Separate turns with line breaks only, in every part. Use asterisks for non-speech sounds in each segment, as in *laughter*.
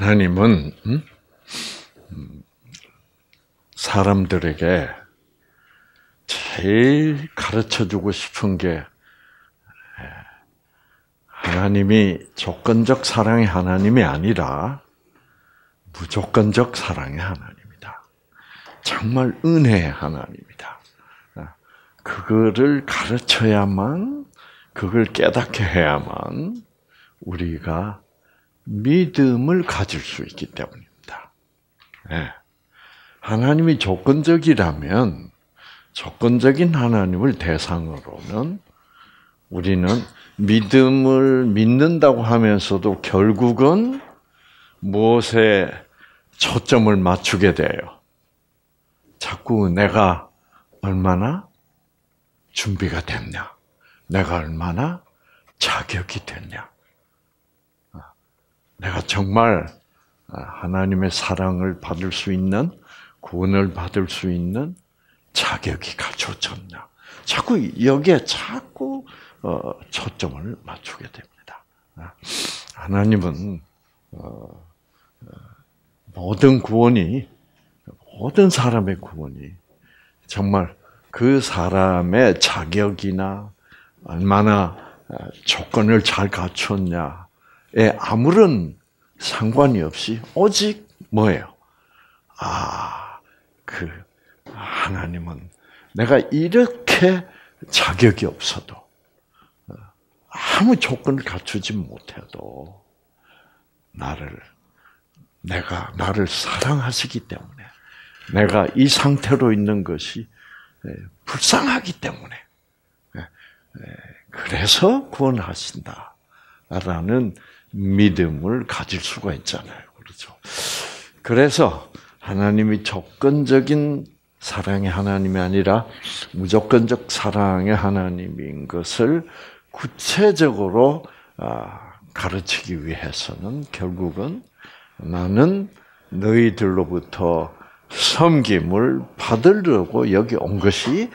하나님은 음? 사람들에게 제일 가르쳐 주고 싶은 게 예, 하나님이 조건적 사랑의 하나님이 아니라 무조건적 사랑의 하나님이다. 정말 은혜의 하나님이다. 그거를 가르쳐야만, 그걸 깨닫게 해야만 우리가 믿음을 가질 수 있기 때문입니다. 네. 하나님이 조건적이라면 조건적인 하나님을 대상으로는 우리는 믿음을 믿는다고 하면서도 결국은 무엇에 초점을 맞추게 돼요. 자꾸 내가 얼마나 준비가 됐냐, 내가 얼마나 자격이 됐냐, 내가 정말 하나님의 사랑을 받을 수 있는 구원을 받을 수 있는 자격이 갖춰졌냐. 자꾸 여기에 자꾸 어, 초점을 맞추게 됩니다. 아, 하나님은 어, 어, 모든 구원이 모든 사람의 구원이 정말 그 사람의 자격이나 얼마나 조건을 잘 갖췄냐에 아무런 상관이 없이 오직 뭐예요? 아, 그 하나님은 내가 이렇게 자격이 없어도 어, 아무 조건을 갖추지 못해도 나를 내가 나를 사랑하시기 때문에 내가 이 상태로 있는 것이 예, 불쌍하기 때문에 예, 예, 그래서 구원하신다라는 믿음을 가질 수가 있잖아요. 그렇죠. 그래서 하나님이 조건적인 사랑의 하나님이 아니라 무조건적 사랑의 하나님인 것을 구체적으로 아, 가르치기 위해서는 결국은 나는 너희들로부터 섬김을 받으려고 여기 온 것이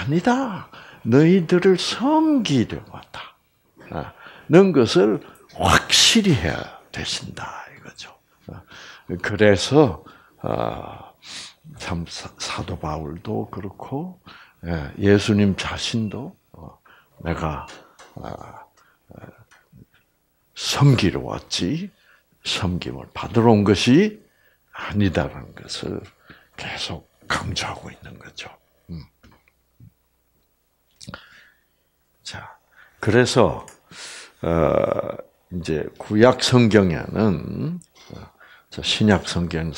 아니다. 너희들을 섬기려고 왔다. 아, 는 것을 확실히 해야 되신다 이거죠. 아, 그래서 아, 참 사도 바울도 그렇고 예, 예수님 자신도 어, 내가 아, 아, 섬기러 왔지 섬김을 받으러 온 것이 아니다라는 것을 계속 강조하고 있는 거죠. 음. 자, 그래서 어, 이제 구약 성경에는 어, 신약 성경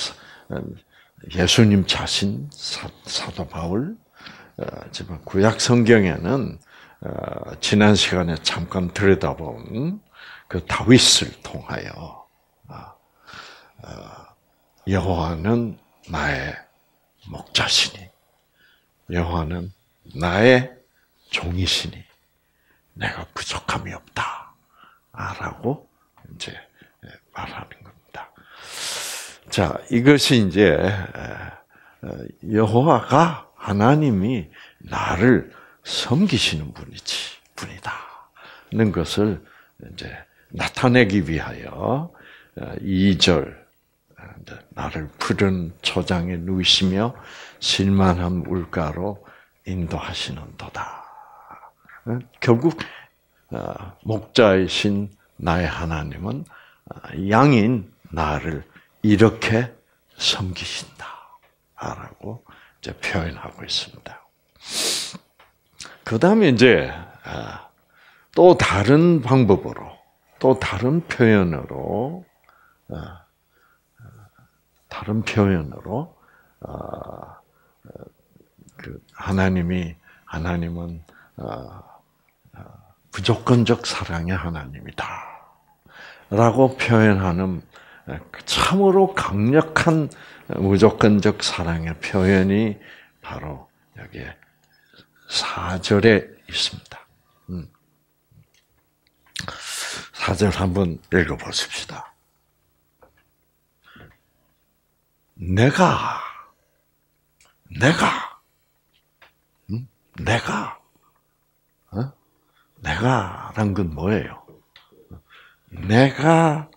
예수님 자신 사도 바울 지금 구약 성경에는 어, 지난 시간에 잠깐 들여다본 그 다윗을 통하여 아, 어, 여호와는 나의 목자시니 여호와는 나의 종이시니 내가 부족함이 없다 라고 이제 말하는 자, 이것이 이제 여호와가 하나님이 나를 섬기시는 분이지 분이다는 것을 이제 나타내기 위하여 2절 나를 푸른 초장에 누이시며 실만한 물가로 인도하시는도다. 결국 어, 목자이신 나의 하나님은 어, 양인 나를 이렇게 섬기신다라고 이제 표현하고 있습니다. 그 다음에 이제 아, 또 다른 방법으로 또 다른 표현으로 아, 다른 표현으로 아, 그 하나님이 하나님은 부조건적 사랑의 하나님이다 라고 표현하는 그 참으로 강력한 무조건적 사랑의 표현이 바로 여기에 4절에 있습니다. 4절 음. 한번 읽어 보십시다. 내가, 내가, 음? 내가, 어? 내가란 건 뭐예요? 내가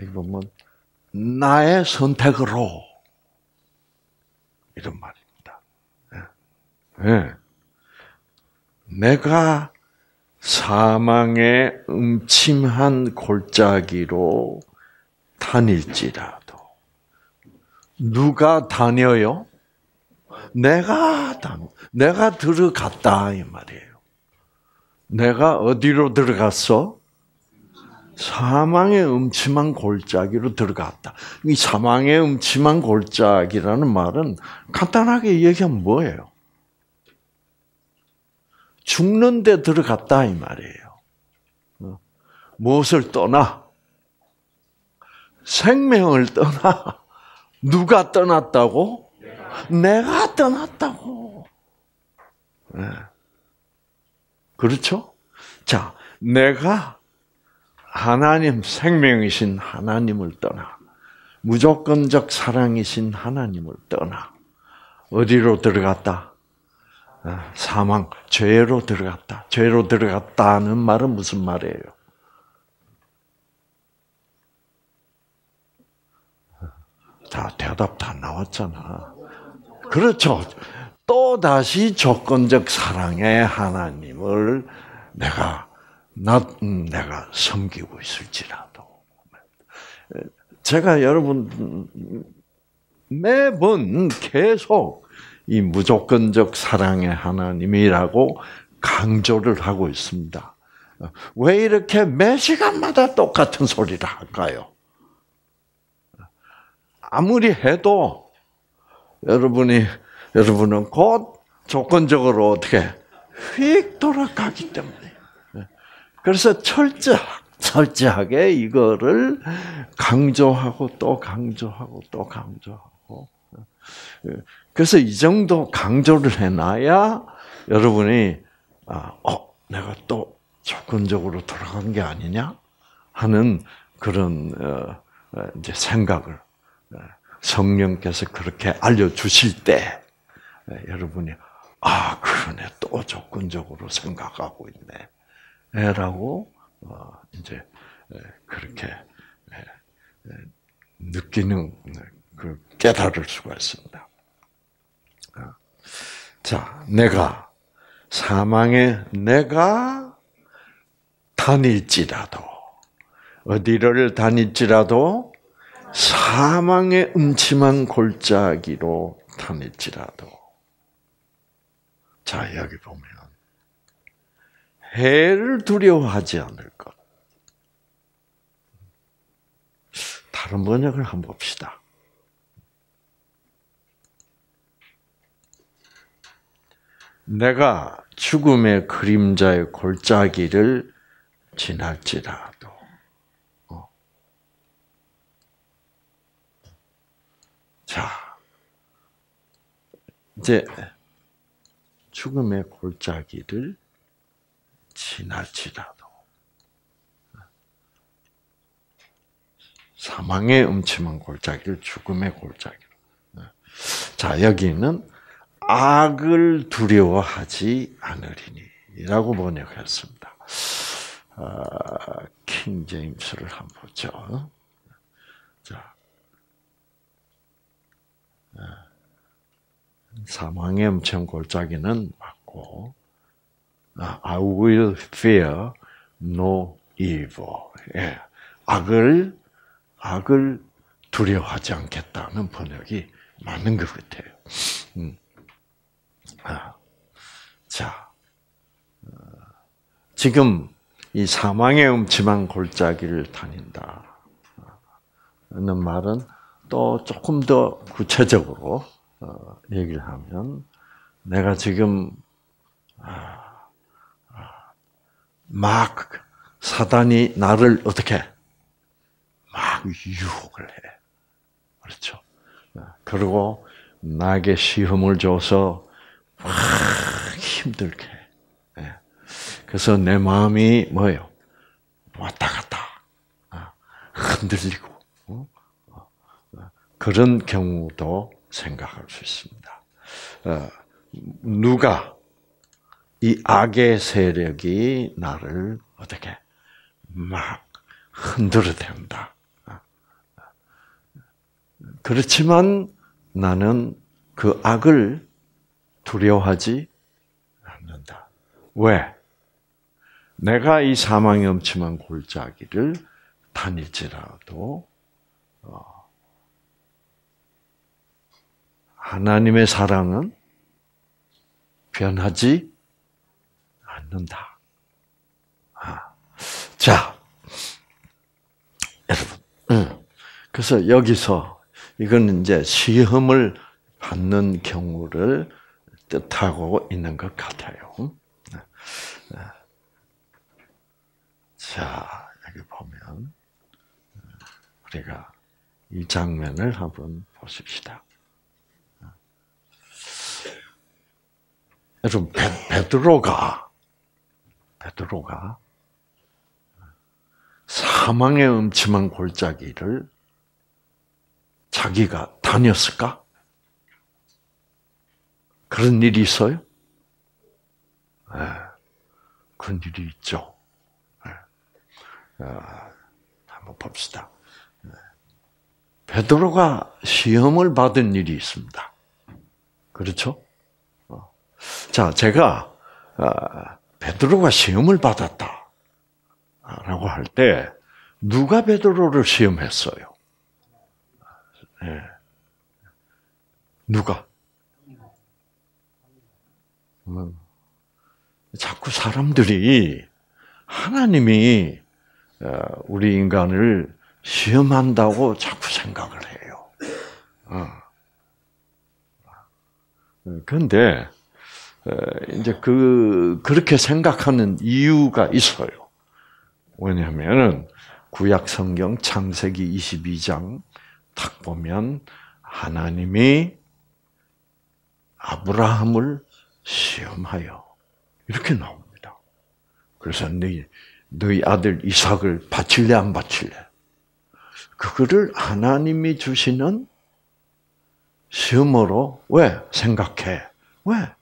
여기 보면 나의 선택으로 이런 말입니다. 네. 내가 사망의 음침한 골짜기로 다닐지라도 누가 다녀요? 내가 다 내가 들어갔다 이 말이에요. 내가 어디로 들어갔어? 사망의 음침한 골짜기로 들어갔다. 이 사망의 음침한 골짜기라는 말은 간단하게 얘기하면 뭐예요? 죽는 데 들어갔다 이 말이에요. 어? 무엇을 떠나? 생명을 떠나. 누가 떠났다고? 내가 떠났다고. 네. 그렇죠? 자, 내가 하나님 생명이신 하나님을 떠나 무조건적 사랑이신 하나님을 떠나 어디로 들어갔다? 아, 사망, 죄로 들어갔다. 죄로 들어갔다는 말은 무슨 말이에요? 자, 대답 다 나왔잖아. 그렇죠. 또 다시 조건적 사랑의 하나님을 내가 나 음, 내가 섬기고 있을지라도 제가 여러분 매번 계속 이 무조건적 사랑의 하나님이라고 강조를 하고 있습니다. 왜 이렇게 매 시간마다 똑같은 소리를 할까요? 아무리 해도 여러분이 여러분은 곧 조건적으로 어떻게 휙 돌아가기 때문에. 그래서 철저 철저하게 이거를 강조하고 또 강조하고 또 강조하고. 그래서 이 정도 강조를 해놔야 여러분이 아, 어 내가 또 조건적으로 돌아간 게 아니냐 하는 그런 어, 어, 이제 생각을 어, 성령께서 그렇게 알려주실 때 여러분이 아 그러네 또 조건적으로 생각하고 있네 라고 이제 그렇게 느끼는 그 깨달을 수가 있습니다. 자, 내가 사망에 내가 다닐지라도 어디를 다닐지라도 사망의 음침한 골짜기로 다닐지라도 자 여기 보면 해를 두려워하지 않을 것. 다른 번역을 한번 봅시다. 내가 죽음의 그림자의 골짜기를 지날지라도 어. 자 이제 죽음의 골짜기를 지날지라도 사망의 음침한 골짜기를 죽음의 골짜기로. 자 여기는 악을 두려워하지 않으리니라고 번역했습니다. 아, 킹 제임스를 한번 보죠. 자, 아, 사망의 엄청 골짜기는 맞고, 아, I will fear no evil. 예, 악을 악을 두려워하지 않겠다는 번역이 맞는 것 같아요. 음. 아, 자, 어, 지금 이 사망의 음침한 골짜기를 다닌다. 는 말은 또 조금 더 구체적으로 어, 얘기를 하면 내가 지금 아, 아, 막 사단이 나를 어떻게 막 유혹을 해. 그렇죠. 그리고 나에게 시험을 줘서 막 힘들게. 예. 그래서 내 마음이 뭐예요? 왔다 갔다. 아, 흔들리고. 그런 경우도 생각할 수 있습니다. 어, 누가 이 악의 세력이 나를 어떻게 막 흔들어댄다. 그렇지만 나는 그 악을 두려워하지 않는다. 왜? 내가 이 사망의 엄침한 골짜기를 다닐지라도 하나님의 사랑은 변하지 않는다. 아, 자, 여러분, 그래서 여기서 이건 이제 시험을 받는 경우를 뜻하고 있는 것 같아요. 네. 네. 자, 여기 보면 우리가 이 장면을 한번 보십시다. 베, 베드로가 베드로가 사망의 음침한 골짜기를 자기가 다녔을까? 그런 일이 있어요? 네, 그런 일이 있죠. 네. 아, 한번 봅시다. 네. 베드로가 시험을 받은 일이 있습니다. 그렇죠? 어. 자, 제가 아, 베드로가 시험을 받았다라고 할 때 누가 베드로를 시험했어요? 네. 누가? 음. 자꾸 사람들이 하나님이 어, 우리 인간을 시험한다고 자꾸 생각을 해요. 그런데 어. 어, 이제 그 그렇게 생각하는 이유가 있어요. 왜냐하면은 구약 성경 창세기 22장 딱 보면 하나님이 아브라함을 시험하여 이렇게 나옵니다. 그래서 너희 너희 아들 이삭을 바칠래 안 바칠래? 그거를 하나님이 주시는 시험으로 왜 생각해? 왜?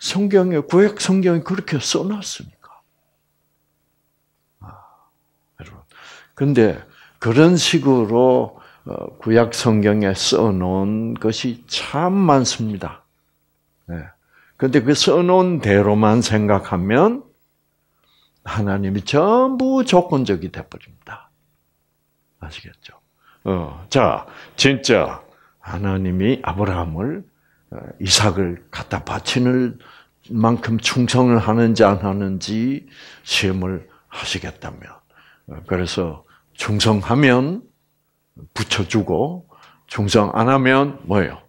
성경에 구약 성경에 그렇게 써놨으니까. 아, 여러분. 근데 그런 식으로 어, 구약 성경에 써놓은 것이 참 많습니다. 네. 근데 그 써놓은 대로만 생각하면 하나님이 전부 조건적이 돼버립니다. 아시겠죠? 어, 자, 진짜 하나님이 아브라함을 어, 이삭을 갖다 바치는 만큼 충성을 하는지 안 하는지 시험을 하시겠다면, 어, 그래서 충성하면 붙여주고 충성 안 하면 뭐예요?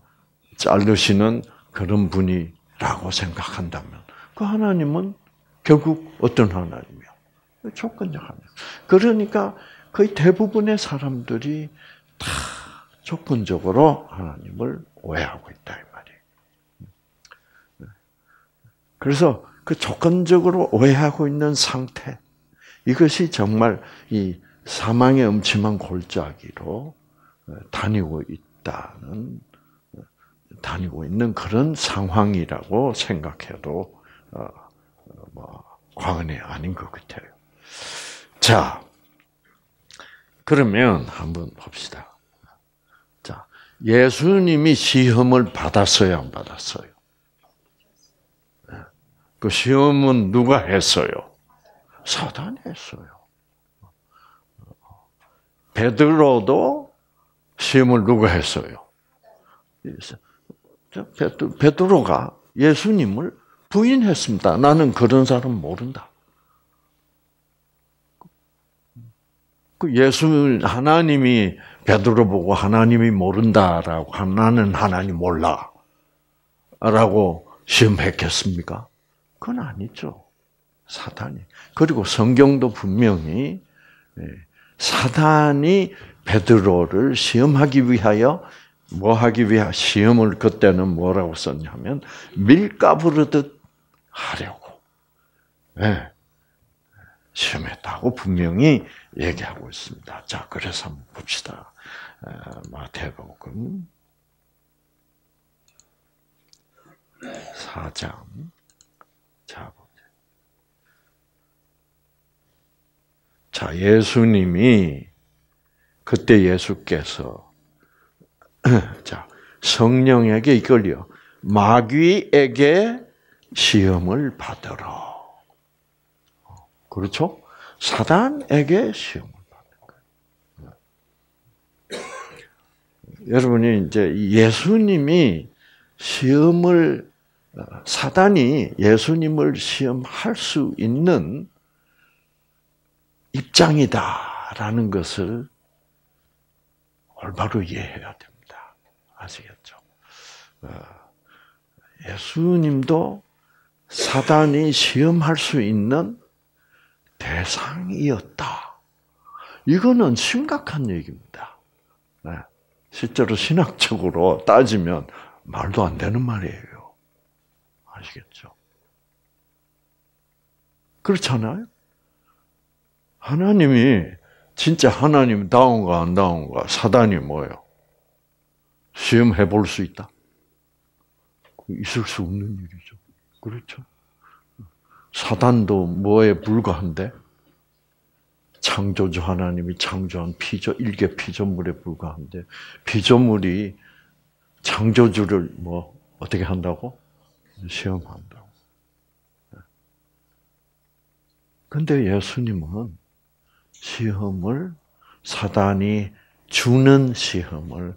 자르시는 그런 분이라고 생각한다면 그 하나님은 결국 어떤 하나님이요? 조건적 하나님. 그러니까 거의 대부분의 사람들이 다 조건적으로 하나님을 오해하고 있다 이 말이에요. 그래서 그 조건적으로 오해하고 있는 상태 이것이 정말 이 사망의 음침한 골짜기로 어, 다니고 있다는 어, 다니고 있는 그런 상황이라고 생각해도 어, 뭐 과언이 아닌 것 같아요. 자, 그러면 한번 봅시다. 자, 예수님이 시험을 받았어요, 안 받았어요? 네. 그 시험은 누가 했어요? 사단이 했어요. 베드로도 시험을 누가 했어요? 베드로가 예수님을 부인했습니다. 나는 그런 사람 모른다. 그 예수 하나님이 베드로 보고 하나님이 모른다라고 나는 하나님 몰라라고 시험했겠습니까? 그건 아니죠. 사단이. 그리고 성경도 분명히 예, 사단이 베드로를 시험하기 위하여 뭐 하기 위하 시험을 그때는 뭐라고 썼냐면 밀가부르듯 하려고 네. 시험했다고 분명히 얘기하고 있습니다. 자, 그래서 한번 봅시다. 마태복음 4장 자 자, 예수님이 그때 예수께서 *clears throat* 자 성령에게 이끌려 마귀에게 시험을 받으러. 그렇죠? 사단에게 시험을 받는 거예요. 여러분이 이제 예수님이 시험을 사단이 예수님을 시험할 수 있는 입장이다라는 것을 올바로 이해해야 됩니다. 아시겠죠? 어, 예수님도 사단이 시험할 수 있는 대상이었다. 이거는 심각한 얘기입니다. 네. 실제로 신학적으로 따지면 말도 안 되는 말이에요. 아시겠죠? 그렇잖아요? 하나님이 진짜 하나님 다운가 안 다운가 사단이 뭐예요? 시험해 볼 수 있다? 있을 수 없는 일이죠. 그렇죠? 사단도 뭐에 불과한데? 창조주 하나님이 창조한 피조, 일개 피조물에 불과한데, 피조물이 창조주를 뭐, 어떻게 한다고? 시험한다고. 근데 예수님은 시험을, 사단이 주는 시험을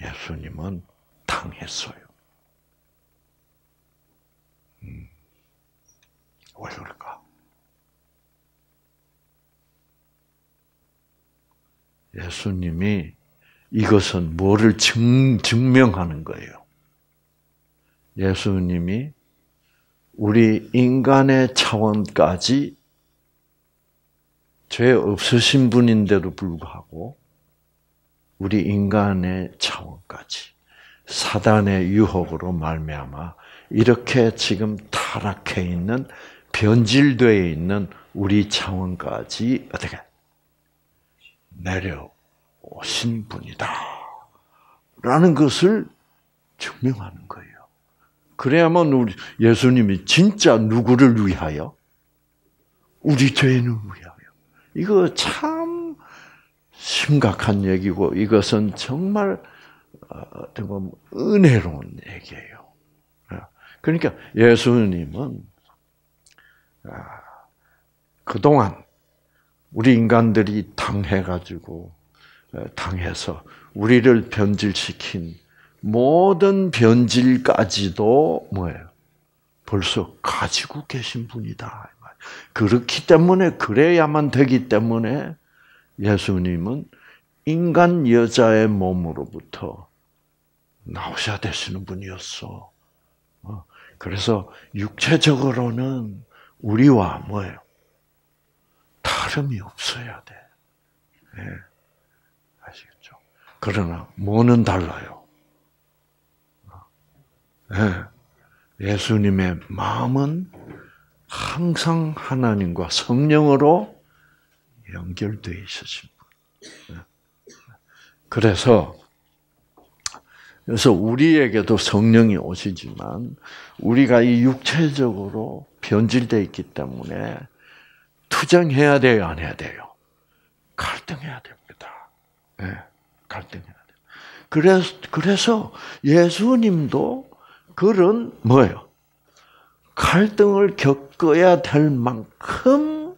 예수님은 당했어요. 음. 왜 그럴까? 예수님이 이것은 뭐를 증, 증명하는 거예요? 예수님이 우리 인간의 차원까지 죄 없으신 분인데도 불구하고 우리 인간의 차원까지 사단의 유혹으로 말미암아 이렇게 지금 타락해 있는 변질되어 있는 우리 차원까지 어떻게 내려오신 분이다. 라는 것을 증명하는 거예요. 그래야만 우리 예수님이 진짜 누구를 위하여? 우리 죄인을 위하여. 이거 참 심각한 얘기고 이것은 정말 어, 어떻게 보면 은혜로운 얘기예요. 그러니까 예수님은 아, 그동안 우리 인간들이 당해가지고 어, 당해서 우리를 변질시킨 모든 변질까지도 뭐예요? 벌써 가지고 계신 분이다. 그렇기 때문에 그래야만 되기 때문에 예수님은 인간 여자의 몸으로부터 나오셔야 되시는 분이었어. 어, 그래서 육체적으로는 우리와 뭐예요? 다름이 없어야 돼. 네. 아시겠죠? 그러나 뭐는 달라요. 네. 예수님의 마음은 항상 하나님과 성령으로 연결되어. 네. 그래서 그래서 우리에게도 성령이 오시지만 우리가 이 육체적으로 변질되어 있기 때문에 투쟁해야 돼요, 안 해야 돼요? 갈등해야 됩니다. 네, 갈등해야 돼요. 그래서, 그래서 예수님도 그런 뭐예요? 갈등을 겪어야 될 만큼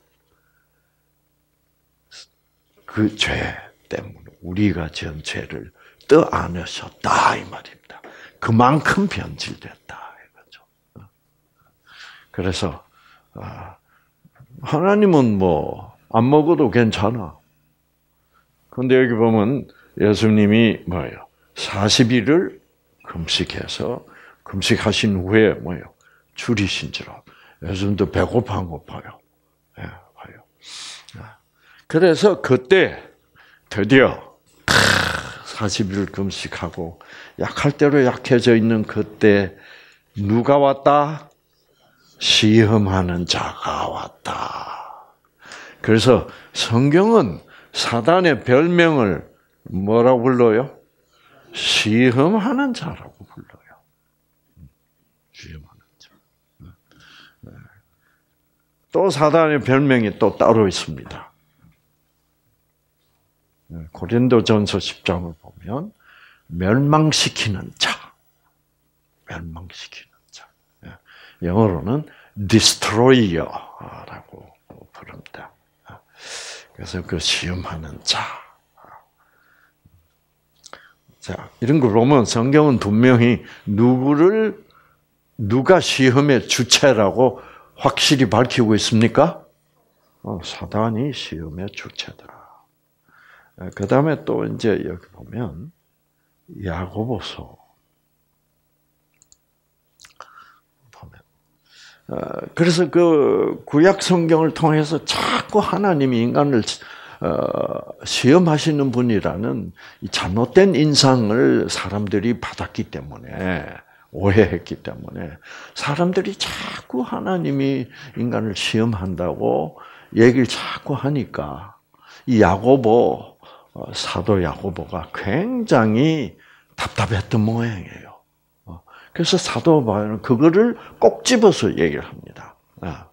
그 죄 때문에 우리가 전 죄를 떠 안으셨다 이 말입니다. 그만큼 변질됐다 이거죠. 그래서 아, 하나님은 뭐 안 먹어도 괜찮아. 근데 여기 보면 예수님이 뭐예요? 40일을 금식해서 금식하신 후에 뭐예요? 줄이신지라. 예수님도 배고파 안 고파요? 예, 봐요. 아, 그래서 그때 드디어 40일 금식하고 약할 대로 약해져 있는 그때 누가 왔다? 시험하는 자가 왔다. 그래서 성경은 사단의 별명을 뭐라고 불러요? 시험하는 자라고 불러요. 시험하는 자. 또 사단의 별명이 또 따로 있습니다. 고린도전서 10장을 보면 멸망시키는 자, 멸망시키는 자. 영어로는 destroyer라고 부릅니다. 그래서 그 시험하는 자. 자, 이런 걸 보면 성경은 분명히 누구를 누가 시험의 주체라고 확실히 밝히고 있습니까? 어, 사단이 시험의 주체다. 그 다음에 또 이제 여기 보면 야고보서 보면 어, 그래서 그 구약 성경을 통해서 자꾸 하나님이 인간을 어, 시험하시는 분이라는 잘못된 인상을 사람들이 받았기 때문에 오해했기 때문에 사람들이 자꾸 하나님이 인간을 시험한다고 얘기를 자꾸 하니까 이 야고보 어, 사도 야고보가 굉장히 답답했던 모양이에요. 어, 그래서 사도 바울은 그거를 꼭 집어서 얘기를 합니다. 아.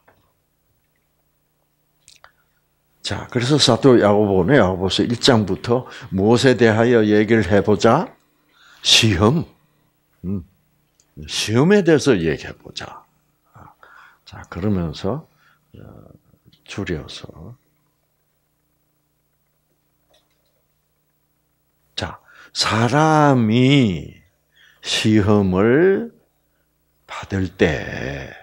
자, 그래서 사도 야고보는 야고보서 1장부터 무엇에 대하여 얘기를 해보자? 시험. 음. 시험에 대해서 얘기해 보자. 자, 그러면서 어, 줄여서 자, 사람이 시험을 받을 때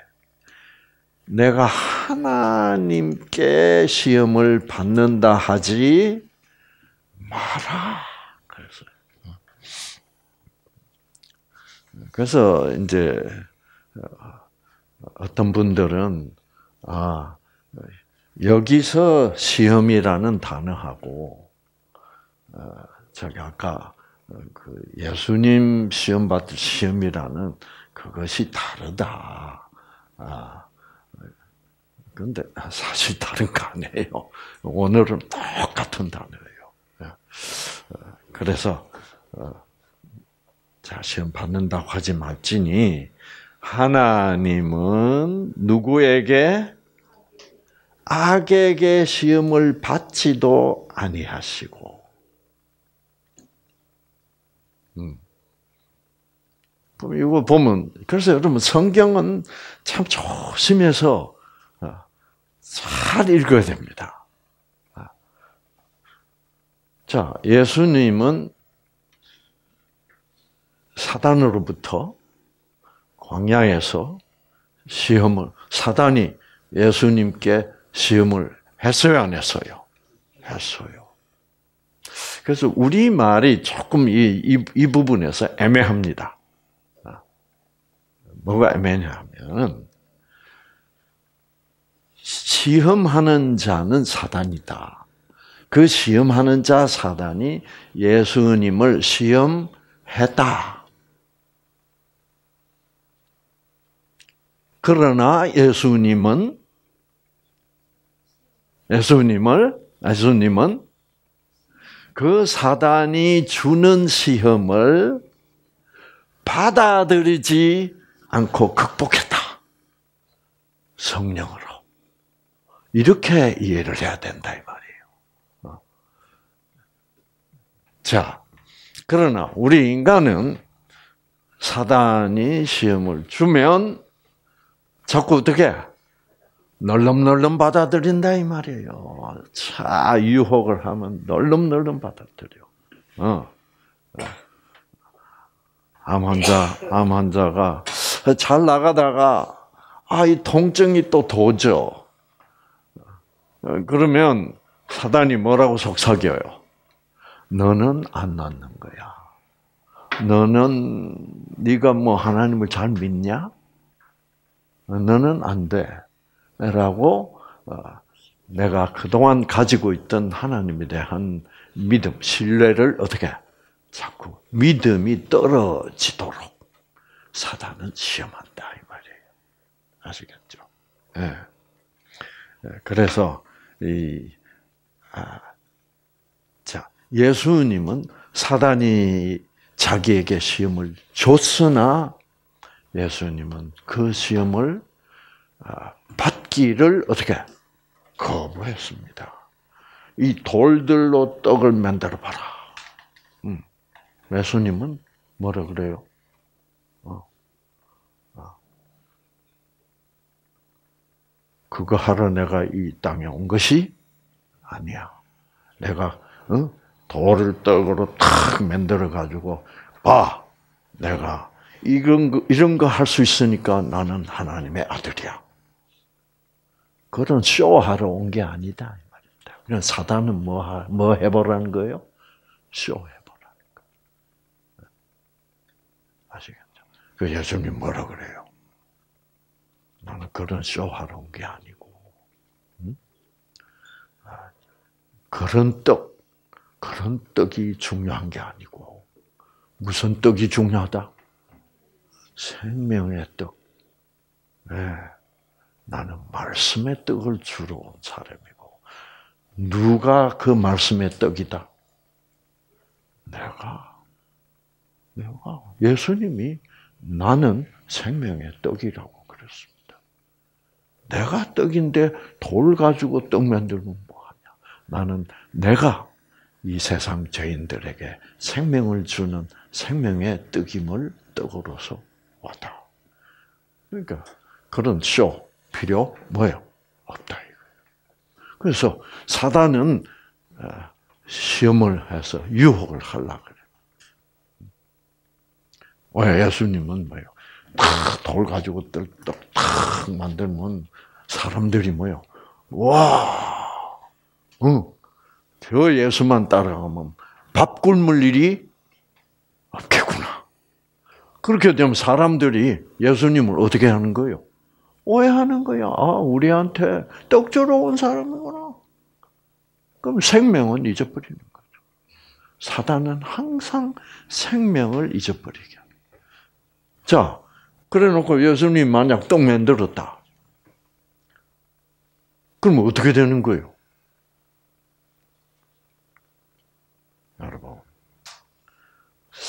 내가 하나님께 시험을 받는다 하지 마라. 그래서 이제 어떤 분들은 아 여기서 시험이라는 단어하고 어, 저기 아까 그 예수님 시험 받을 시험이라는 그것이 다르다. 아 근데 사실 다른 거 아니에요. 오늘은 똑같은 단어예요. 예. 어, 그래서 어, 자, 시험 받는다고 하지 말지니 하나님은 누구에게 악에게 시험을 받지도 아니하시고 음. 이거 보면 그래서 여러분 성경은 참 조심해서 어, 잘 읽어야 됩니다. 아. 자, 예수님은 사단으로부터 광야에서 시험을 사단이 예수님께 시험을 했어요, 안 했어요? 했어요. 그래서 우리 말이 조금 이, 이, 이 부분에서 애매합니다. 뭐가 애매냐면 시험하는 자는 사단이다. 그 시험하는 자 사단이 예수님을 시험했다. 그러나 예수님은 예수님을 예수님은 그 사단이 주는 시험을 받아들이지 않고 극복했다. 성령으로. 이렇게 이해를 해야 된다 이 말이에요. 어. 자, 그러나 우리 인간은 사단이 시험을 주면 자꾸 어떻게 널름널름 받아들인다 이 말이에요. 자 유혹을 하면 널름널름 받아들여. 어. 암 환자, 암 환자가 잘 나가다가 아 이 통증이 또 도져. 그러면 사단이 뭐라고 속삭여요? 너는 안 낫는 거야. 너는 네가 뭐 하나님을 잘 믿냐? 너는 안 돼. 라고 어, 내가 그동안 가지고 있던 하나님에 대한 믿음, 신뢰를 어떻게 자꾸 믿음이 떨어지도록 사단은 시험한다 이 말이에요. 아시겠죠? 예. 네. 그래서 이 아, 자 예수님은 사단이 자기에게 시험을 줬으나 예수님은 그 시험을 아, 받기를 어떻게 거부했습니다. 이 돌들로 떡을 만들어 봐라. 음. 예수님은 뭐라 그래요? 어. 어. 그거 하러 내가 이 땅에 온 것이 아니야. 내가 어? 돌을 떡으로 탁 만들어 가지고 봐, 내가 이런 거 이런 거 할 수 있으니까 나는 하나님의 아들이야. 그런 쇼하러 온 게 아니다. 그냥 사단은 뭐, 하, 뭐 해보라는 거예요? 쇼 해보라는 거. 아시겠죠? 그 예수님 뭐라 그래요? 나는 그런 쇼 하러 온 게 아니고, 응? 아, 그런 떡, 그런 떡이 중요한 게 아니고, 무슨 떡이 중요하다? 생명의 떡. 네. 나는 말씀의 떡을 주러 온 사람이고, 누가 그 말씀의 떡이다? 내가, 내가, 예수님이 나는 생명의 떡이라고 그랬습니다. 내가 떡인데 돌 가지고 떡 만들면 뭐하냐? 나는 내가 이 세상 죄인들에게 생명을 주는 생명의 떡임을 떡으로서 왔다. 그러니까 그런 쇼 필요 뭐요? 없다. 그래서 사단은 어, 시험을 해서 유혹을 하려 그래. 왜 예수님은 뭐요? 탁돌 가지고 떡탁 만들면 사람들이 뭐요? 와, 응, 저 예수만 따라가면 밥 굶을 일이. 그렇게 되면 사람들이 예수님을 어떻게 하는 거예요? 오해하는 거야. 아, 우리한테 떡 주러 온 사람이구나. 그럼 생명은 잊어버리는 거죠. 사단은 항상 생명을 잊어버리게 합니다. 자, 그래 놓고 예수님 만약 떡 만들었다. 그럼 어떻게 되는 거예요? 여러분,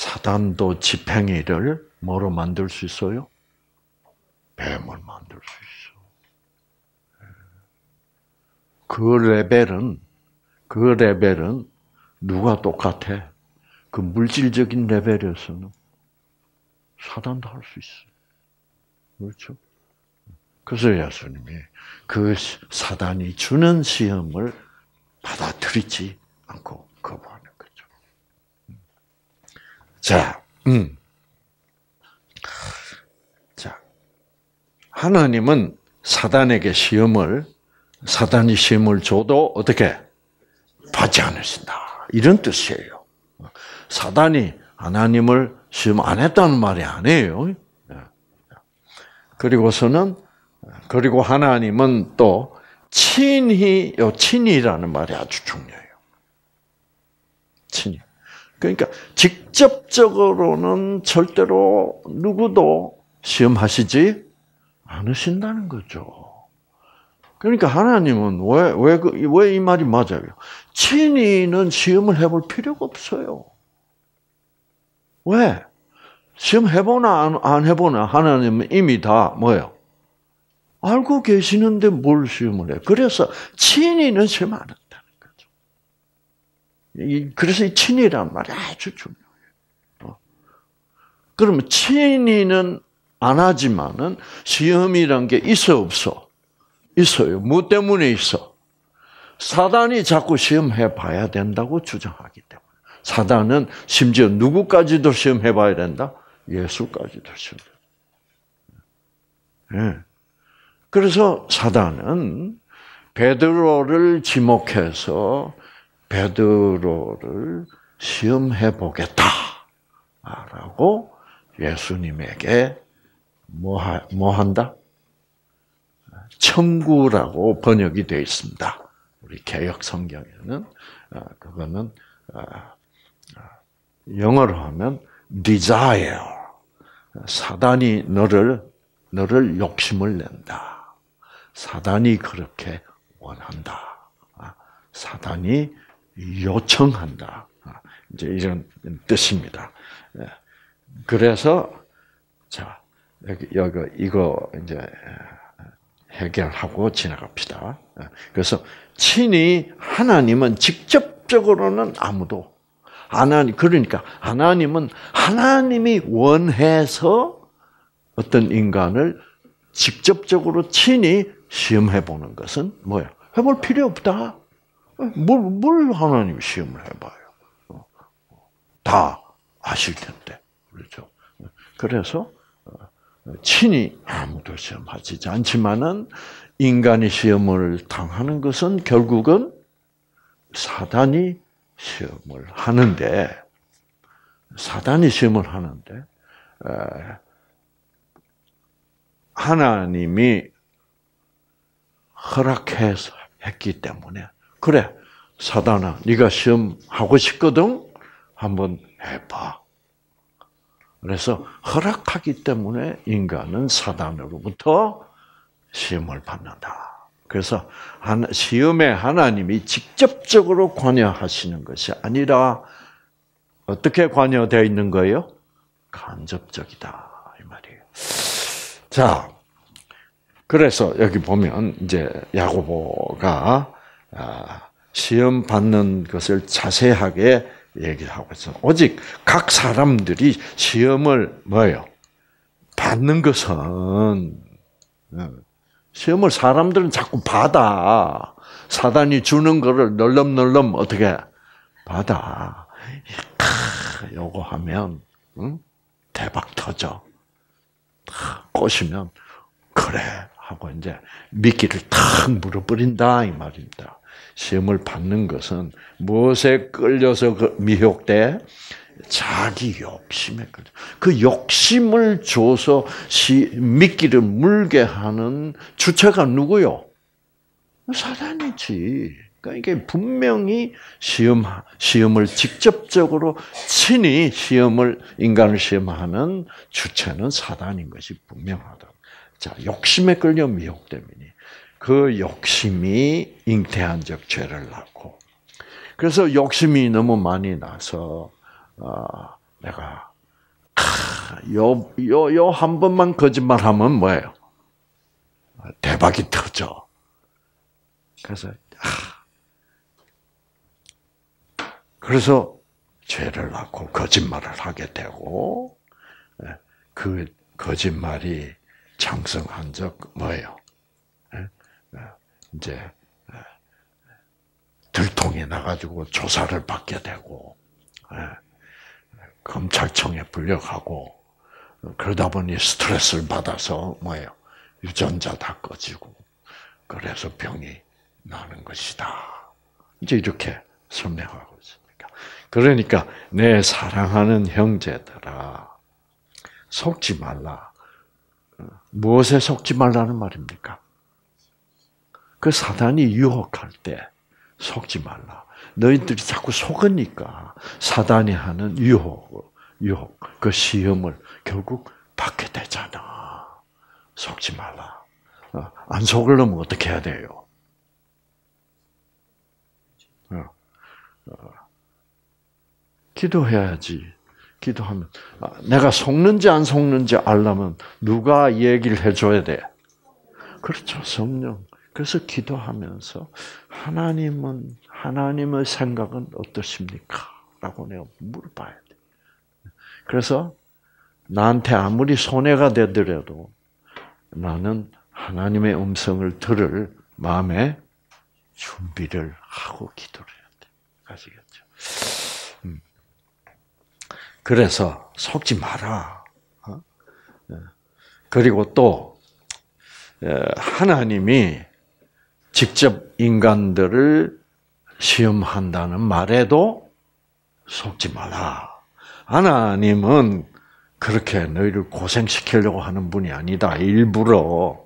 사단도 집행이를 뭐로 만들 수 있어요? 뱀을 만들 수 있어. 그 레벨은 그 레벨은 누가 똑같아? 그 물질적인 레벨에서는 사단도 할 수 있어. 그렇죠? 그래서 예수님이 그 사단이 주는 시험을 받아들이지 않고 거부하는 자, 음. 하나님은 사단에게 시험을 사단이 시험을 줘도 어떻게 받지 않으신다. 이런 뜻이에요. 사단이 하나님을 시험 안 했다는 말이 아니에요. 그리고서는 그리고 하나님은 또 친히 요 친이라는 말이 아주 중요해요. 친히. 그러니까 직접적으로는 절대로 누구도 시험하시지 않으신다는 거죠. 그러니까 하나님은 왜, 왜, 그, 왜이 말이 맞아요? 친이는 시험을 해볼 필요가 없어요. 왜? 시험 해보나 안, 안 해보나 하나님은 이미 다 뭐예요? 알고 계시는데 뭘 시험을 해? 그래서 친이는 시험 안 거죠. 그래서 이 친이란 말이 아주 중요해요. 어. 그러면 친이는 안 하지만은 시험이란 게 있어 없어? 있어요. 뭐 때문에 있어? 사단이 자꾸 시험해 봐야 된다고 주장하기 때문에. 사단은 심지어 누구까지도 시험해 봐야 된다? 예수까지도 시험. 예. 그래서 사단은 베드로를 지목해서 베드로를 시험해 보겠다라고 예수님에게 뭐, 하, 뭐 한다? 청구라고 번역이 되어 있습니다. 우리 개혁 성경에는 아, 그거는 아, 아, 영어로 하면 desire. 사단이 너를 너를 욕심을 낸다. 사단이 그렇게 원한다. 사단이 요청한다. 이제 이런 뜻입니다. 예. 그래서 자 여기, 여기, 이거, 이제, 해결하고 지나갑시다. 그래서 친히 하나님은 직접적으로는 아무도 하나님 그러니까 하나님은 하나님이 원해서 어떤 인간을 직접적으로 친히 시험해 보는 것은 뭐야? 해볼 필요 없다. 뭘, 뭘 하나님 시험을 해봐요? 다 아실 텐데. 그렇죠? 그래서, 친히 아무도 시험하지 않지만은 인간이 시험을 당하는 것은 결국은 사단이 시험을 하는데, 사단이 시험을 하는데, 하나님이 허락해서 했기 때문에 그래 사단아 네가 시험 하고 싶거든 한번 해봐. 그래서 허락하기 때문에 인간은 사단으로부터 시험을 받는다. 그래서 시험에 하나님이 직접적으로 관여하시는 것이 아니라 어떻게 관여되어 있는 거예요? 간접적이다 이 말이에요. 자, 그래서 여기 보면 이제 야고보가 아, 시험 받는 것을 자세하게 얘기하고 있어. 오직 각 사람들이 시험을 뭐요? 받는 것은 어, 시험을 사람들은 자꾸 받아. 사단이 주는 거를 널렁널렁 어떻게 받아. 요거 하면 응? 대박 터져. 꼬시면 그래 하고 이제 미끼를 탁 물어버린다 이 말입니다. 시험을 받는 것은 무엇에 끌려서 그 미혹돼? 자기 욕심에 끌려. 그 욕심을 줘서 시, 미끼를 물게 하는 주체가 누구요? 사단이지. 그러니까 이게 분명히 시험, 시험을 직접적으로 친히 시험을, 인간을 시험하는 주체는 사단인 것이 분명하다. 자, 욕심에 끌려 미혹됨이니 그 욕심이 잉태한 적 죄를 낳고 그래서 욕심이 너무 많이 나서 어, 내가 요요 요 한 번만 거짓말하면 뭐예요? 대박이 터져. 그래서 그래서 죄를 낳고 거짓말을 하게 되고 예, 그 거짓말이 창성한 적 뭐예요? 예? 예. 이제 예. 들통이 나가지고 조사를 받게 되고 검찰청에 불려가고 그러다 보니 스트레스를 받아서 뭐예요? 유전자 다 꺼지고 그래서 병이 나는 것이다. 이제 이렇게 설명하고 있습니다. 그러니까 내 사랑하는 형제들아 속지 말라. 무엇에 속지 말라는 말입니까? 그 사단이 유혹할 때 속지 말라. 너희들이 자꾸 속으니까 사단이 하는 유혹, 유혹, 그 시험을 결국 받게 되잖아. 속지 말라. 어, 안 속으려면 어떻게 해야 돼요? 어, 어, 기도해야지. 기도하면 아, 내가 속는지 안 속는지 알려면 누가 얘기를 해줘야 돼? 그렇죠, 성령. 그래서 기도하면서 하나님은 하나님의 생각은 어떠십니까? 라고 내가 물어봐야 돼. 그래서 나한테 아무리 손해가 되더라도 나는 하나님의 음성을 들을 마음에 준비를 하고 기도를 해야 돼. 아시겠죠? 그래서 속지 마라. 어? 예. 그리고 또 예, 하나님이 직접 인간들을 시험한다는 말에도 속지 마라. 하나님은 그렇게 너희를 고생시키려고 하는 분이 아니다. 일부러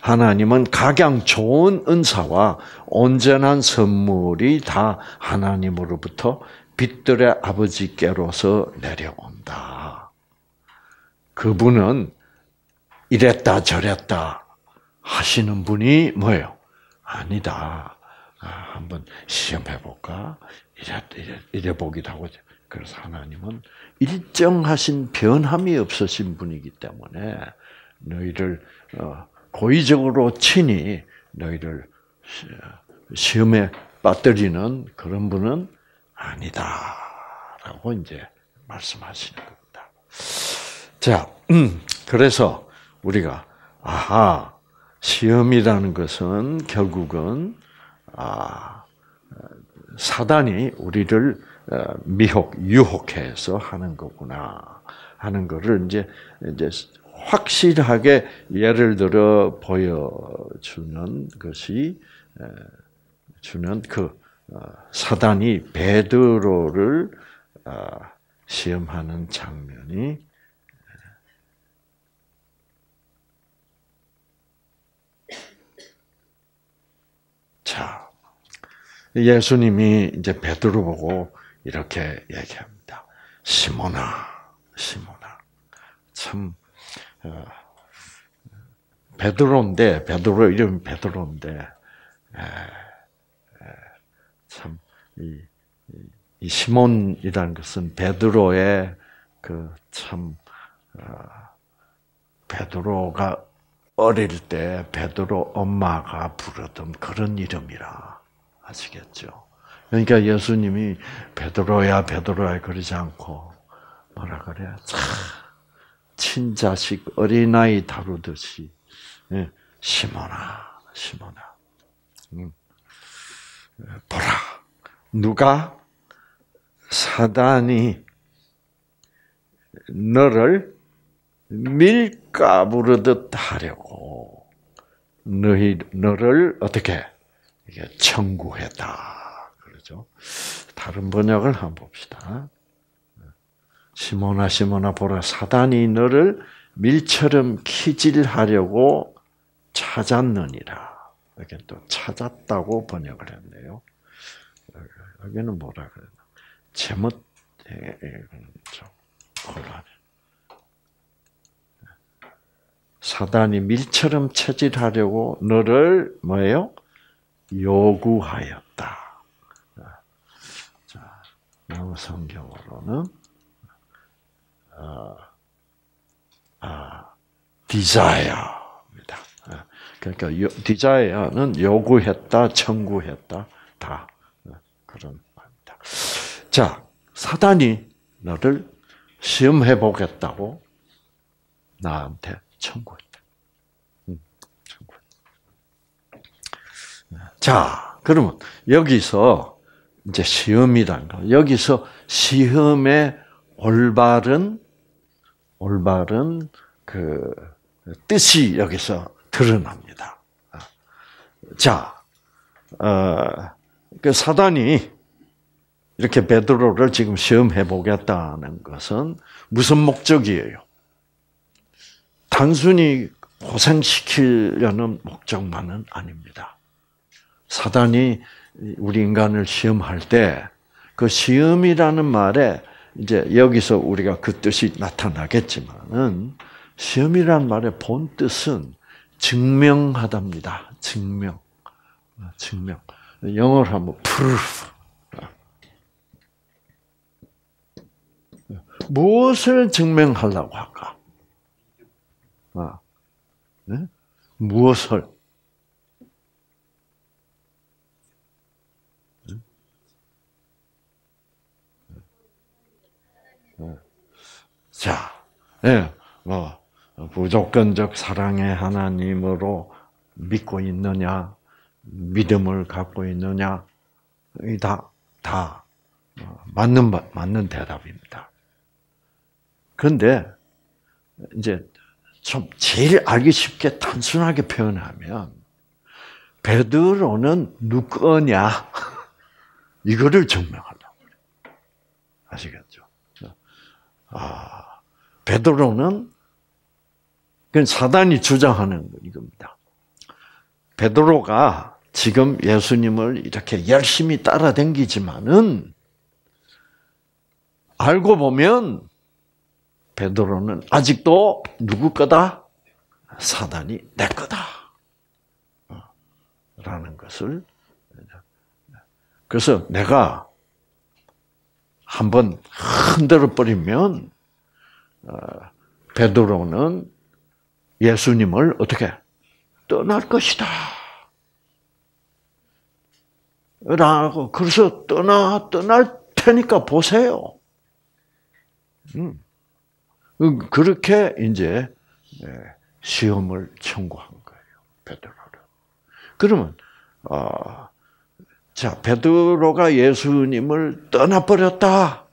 하나님은 각양 좋은 은사와 온전한 선물이 다 하나님으로부터 빛들의 아버지께로서 내려온다. 그분은 이랬다 저랬다 하시는 분이 뭐예요? 아니다. 아, 한번 시험해 볼까? 이래, 이래, 이래 보기도 하고. 그래서 하나님은 일정하신 변함이 없으신 분이기 때문에 너희를 어, 고의적으로 친히 너희를 시험에 빠뜨리는 그런 분은 아니다라고 이제 말씀하시는 겁니다. 자, 음, 그래서 우리가 아하 시험이라는 것은 결국은 아 사단이 우리를 어, 미혹, 유혹해서 하는 거구나 하는 것을 이제 이제 확실하게 예를 들어 보여주는 것이 주는 그 어, 사단이 베드로를 어, 시험하는 장면이 자 예수님이 이제 베드로 보고 이렇게 얘기합니다. 시모나, 시모나. 참, 어, 베드로인데, 베드로 이름 베드로인데, 에, 에, 참, 이, 이 시몬이라는 것은 베드로의 그 참, 어, 베드로가 어릴 때 베드로 엄마가 부르던 그런 이름이라 아시겠죠? 그러니까 예수님이 베드로야 베드로야 그러지 않고 뭐라 그래? 참 친자식 어린아이 다루듯이 예, 시몬아 시몬아 음. 보라 누가 사단이 너를 밀 가부르듯 하려고 너희 너를 어떻게 청구했다. 그죠? 다른 번역을 한번 봅시다. 시모나 시모나 보라 사단이 너를 밀처럼 키질하려고 찾았느니라. 이렇게 또 찾았다고 번역을 했네요. 여기는 뭐라 그러나? 제멋 좀 곤란해. 사단이 밀처럼 체질하려고 너를 뭐예요? 요구하였다. 영어 성경으로는 아, 아 desire입니다. 그러니까 요, desire는 요구했다, 청구했다, 다 그런 말입니다. 자, 사단이 너를 시험해 보겠다고 나한테 청구했다. 음, 청구했다. 자, 그러면 여기서 이제 시험이란 거. 여기서 시험의 올바른 올바른 그 뜻이 여기서 드러납니다. 자, 어, 그 사단이 이렇게 베드로를 지금 시험해 보겠다는 것은 무슨 목적이에요? 단순히 고생시키려는 목적만은 아닙니다. 사단이 우리 인간을 시험할 때 그 시험이라는 말에 이제 여기서 우리가 그 뜻이 나타나겠지만은 시험이라는 말의 본 뜻은 증명하답니다. 증명. 증명. 영어로 하면 proof. 무엇을 증명하려고 할까? 아, 네? 무엇을? 자, 예, 뭐 무조건적 사랑의 하나님으로 믿고 있느냐, 믿음을 갖고 있느냐, 다, 다 어, 맞는 맞는 대답입니다. 그런데 이제 좀 제일 알기 쉽게 단순하게 표현하면 베드로는 누구냐 *laughs* 이거를 증명하려고 아시겠죠? 아. 베드로는 그 사단이 주장하는 이겁니다. 베드로가 지금 예수님을 이렇게 열심히 따라댕기지만은 알고 보면 베드로는 아직도 누구 거다? 사단이 내 거다. 라는 것을 그래서 내가 한번 흔들어 버리면 어, 베드로는 예수님을 어떻게 떠날 것이다. 라고 그래서 떠나 떠날 테니까 보세요. 음. 그렇게 이제 네, 시험을 청구한 거예요. 베드로를. 그러면 어, 자 베드로가 예수님을 떠나버렸다.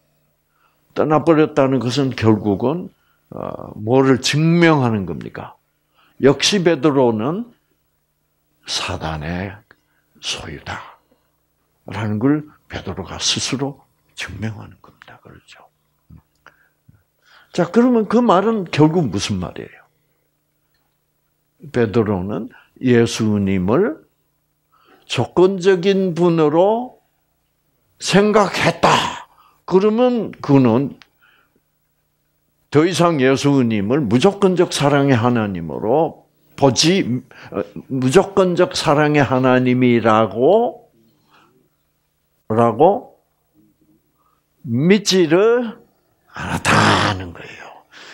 떠나버렸다는 것은 결국은 어, 뭐를 증명하는 겁니까? 역시 베드로는 사단의 소유다. 라는 걸 베드로가 스스로 증명하는 겁니다. 그렇죠? 자, 그러면 그 말은 결국 무슨 말이에요? 베드로는 예수님을 조건적인 분으로 생각했다. 그러면 그는 더 이상 예수님을 무조건적 사랑의 하나님으로 보지 무조건적 사랑의 하나님이라고 라고 믿지를 않았다는 거예요.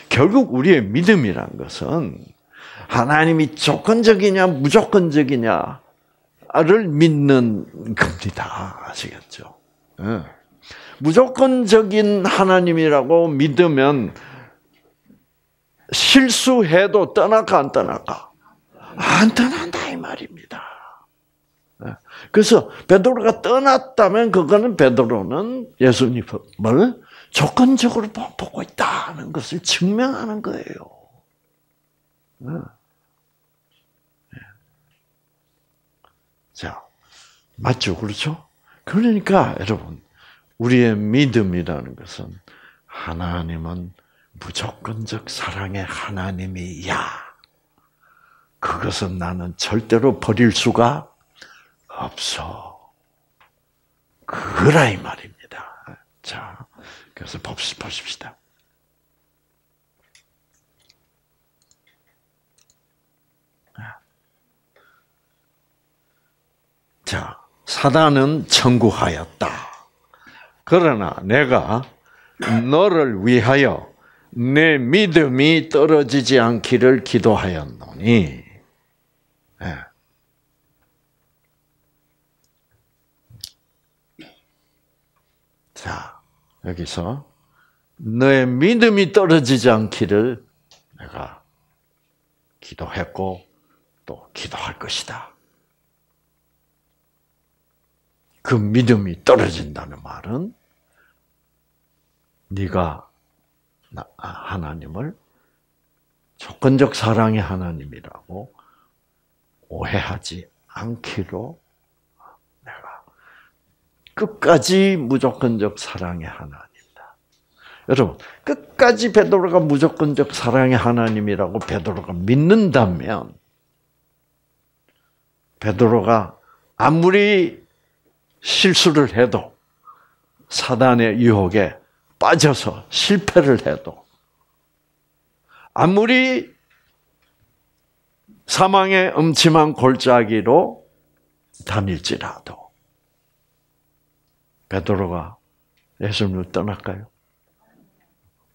결국 우리의 믿음이란 것은 하나님이 조건적이냐 무조건적이냐를 믿는 겁니다. 아시겠죠? 네. 무조건적인 하나님이라고 믿으면 실수해도 떠나가 안 떠나가? 안 떠난다 이 말입니다. 예. 그래서 베드로가 떠났다면 그거는 베드로는 예수님을 조건적으로 보고 있다는 것을 증명하는 거예요. 예. 예. 자, 맞죠? 그렇죠? 그러니까 여러분, 우리의 믿음이라는 것은 하나님은 무조건적 사랑의 하나님이야. 그것은 나는 절대로 버릴 수가 없어. 그라 이 말입니다. 자, 그래서 보십시다. 자, 사단은 청구하였다. 그러나 내가 너를 위하여 내 믿음이 떨어지지 않기를 기도하였노니. 네. 자, 여기서 너의 믿음이 떨어지지 않기를 내가 기도했고 또 기도할 것이다. 그 믿음이 떨어진다는 말은 네가 아, 하나님을 조건적 사랑의 하나님이라고 오해하지 않기로 끝까지 무조건적 사랑의 하나님이다. 여러분, 끝까지 베드로가 무조건적 사랑의 하나님이라고 베드로가 믿는다면 베드로가 아무리 실수를 해도 사단의 유혹에 빠져서 실패를 해도 아무리 사망의 음침한 골짜기로 다닐지라도 베드로가 예수님을 떠날까요?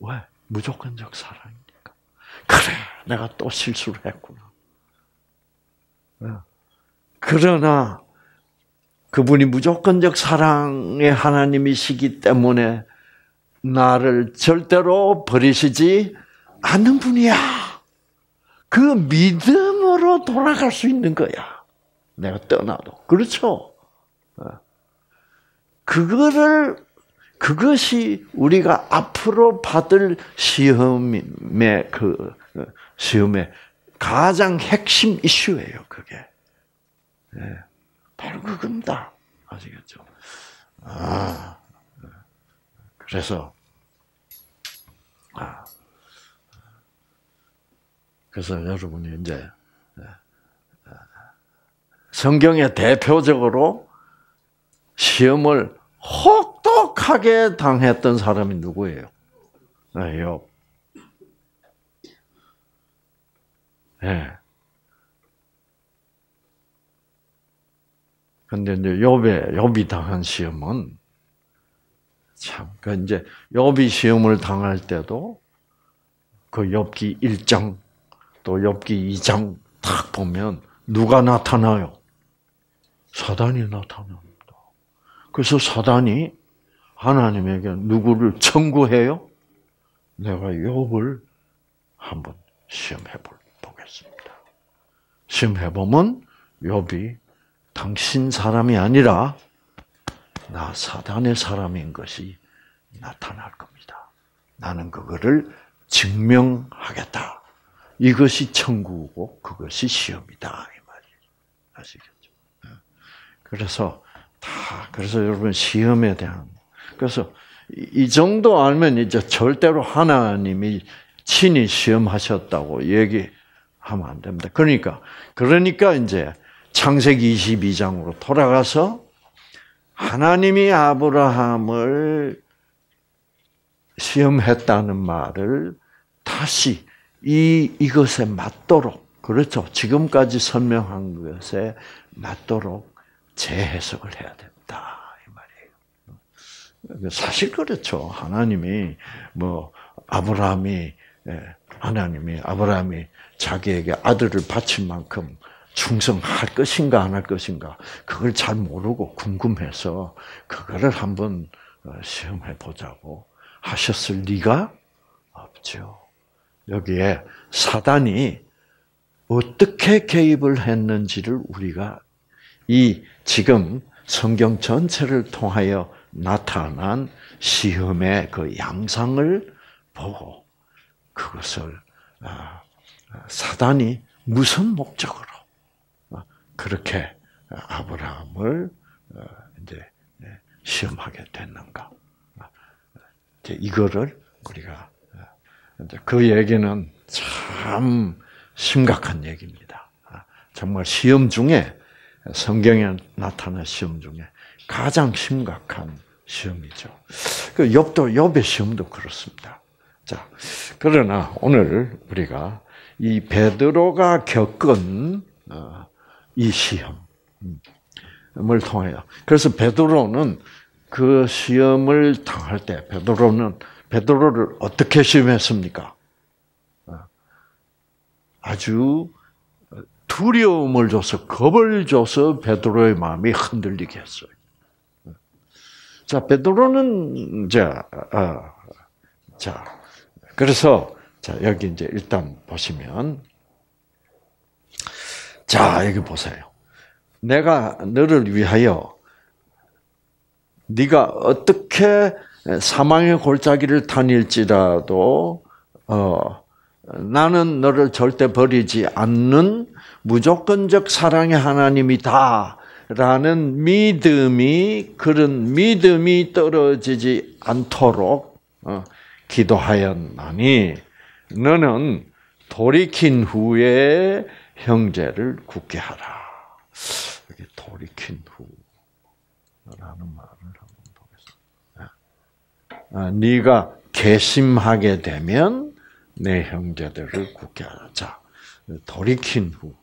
왜? 무조건적 사랑이니까. 그래, 내가 또 실수를 했구나. 그러나 그분이 무조건적 사랑의 하나님이시기 때문에 나를 절대로 버리시지 않는 분이야. 그 믿음으로 돌아갈 수 있는 거야. 내가 떠나도. 그렇죠? 그거를 그것이 우리가 앞으로 받을 시험의 그 시험의 가장 핵심 이슈예요. 그게 네, 바로 그겁니다. 아시겠죠? 아, 그래서 아, 그래서 여러분이 이제 성경에 대표적으로 시험을 혹독하게 당했던 사람이 누구예요? 네, 욥. 예. 근데 이제 욥의 욥이 당한 시험은 참, 그 이제 욥이 시험을 당할 때도 그 욥기 1장 또 욥기 2장 딱 보면 누가 나타나요? 사단이 나타납니다. 그래서 사단이 하나님에게 누구를 청구해요? 내가 욥을 한번 시험해 보겠습니다. 시험해 보면 욥이 당신 사람이 아니라 나 사단의 사람인 것이 나타날 겁니다. 나는 그거를 증명하겠다. 이것이 천국이고 그것이 시험이다 이 말이에요. 아시겠죠? 그래서 다 그래서 여러분 시험에 대한 그래서 이 정도 알면 이제 절대로 하나님이 친히 시험하셨다고 얘기하면 안 됩니다. 그러니까 그러니까 이제 창세기 22장으로 돌아가서 하나님이 아브라함을 시험했다는 말을 다시 이 이것에 맞도록 그렇죠. 지금까지 설명한 것에 맞도록 재해석을 해야 된다 이 말이에요. 사실 그렇죠. 하나님이 뭐 아브라함이 예, 하나님이 아브라함이 자기에게 아들을 바칠 만큼 충성할 것인가 안 할 것인가 그걸 잘 모르고 궁금해서 그거를 한번 어, 시험해 보자고 하셨을 리가 없죠. 여기에 사단이 어떻게 개입을 했는지를 우리가 이 지금 성경 전체를 통하여 나타난 시험의 그 양상을 보고 그것을 아, 사단이 무슨 목적으로 그렇게 아브라함을 어, 이제 예, 시험하게 됐는가? 이거를 우리가 어, 그 얘기는 참 심각한 얘기입니다. 아, 정말 시험 중에 성경에 나타난 시험 중에 가장 심각한 시험이죠. 그 욥도 욥의 시험도 그렇습니다. 자, 그러나 오늘 우리가 이 베드로가 겪은 어, 이 시험을 통하여. 그래서 베드로는 그 시험을 당할 때 베드로는 베드로를 어떻게 시험했습니까? 어, 아주 두려움을 줘서 겁을 줘서 베드로의 마음이 흔들리게 했어요. 자 베드로는 자, 아, 자 그래서 자 여기 이제 일단 보시면 자, 여기 보세요. 내가 너를 위하여 네가 어떻게 사망의 골짜기를 다닐지라도 어, 나는 너를 절대 버리지 않는 무조건적 사랑의 하나님이다 라는 믿음이 그런 믿음이 떨어지지 않도록 어, 기도하였나니 너는 돌이킨 후에 형제를 굳게 하라. 여기 돌이킨 후라는 말을 한번 보겠습니다. 아, 네가 개심하게 되면 내 형제들을 굳게 하라. 자, 돌이킨 후.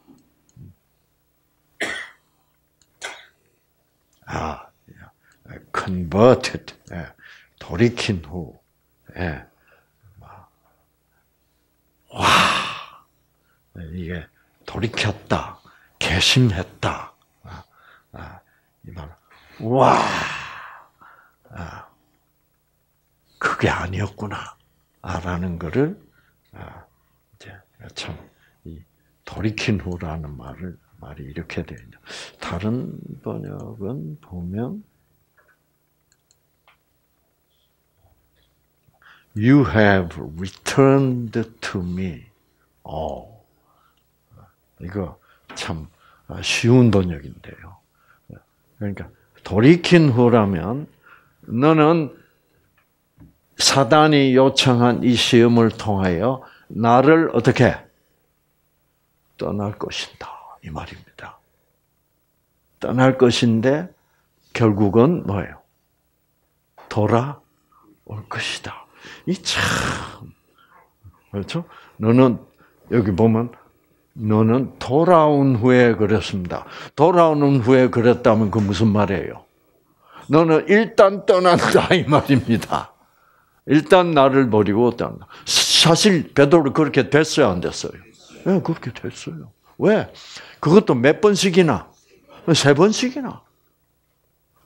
아, converted. 예, 돌이킨 후. 예. 와, 이게 돌이켰다, 개심했다. 아, 아, 이 말, 와, 아, 그게 아니었구나. 라는 거를, 이제 참, 이 돌이킨 후라는 말을, 말이 이렇게 되어 있죠. 다른 번역은 보면, You have returned to me. 어. 이거 참 쉬운 번역인데요. 그러니까 돌이킨 후라면 너는 사단이 요청한 이 시험을 통하여 나를 어떻게 떠날 것이다 이 말입니다. 떠날 것인데 결국은 뭐예요? 돌아올 것이다. 이 참 그렇죠? 너는 여기 보면 너는 돌아온 후에 그랬습니다. 돌아오는 후에 그랬다면 그 무슨 말이에요? 너는 일단 떠난다 이 말입니다. 일단 나를 버리고 떠난다. 사실 베드로 그렇게 됐어요, 안 됐어요? 네, 그렇게 됐어요. 왜? 그것도 몇 번씩이나? 세 번씩이나.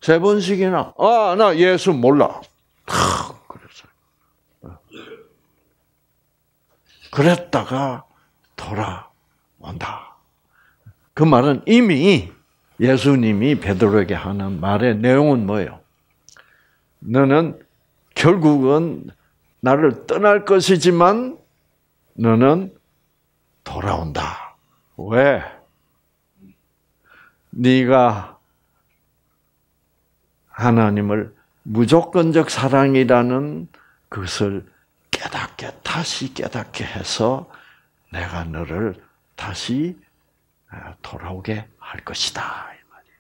세 번씩이나. 아, 나 예수 몰라. 그랬어요. 그랬다가 돌아온다. 그 말은 이미 예수님이 베드로에게 하는 말의 내용은 뭐예요? 너는 결국은 나를 떠날 것이지만 너는 돌아온다. 왜? 네가 하나님을 무조건적 사랑이라는 것을 깨닫게 다시 깨닫게 해서 내가 너를 다시 아, 돌아오게 할 것이다 이 말이에요.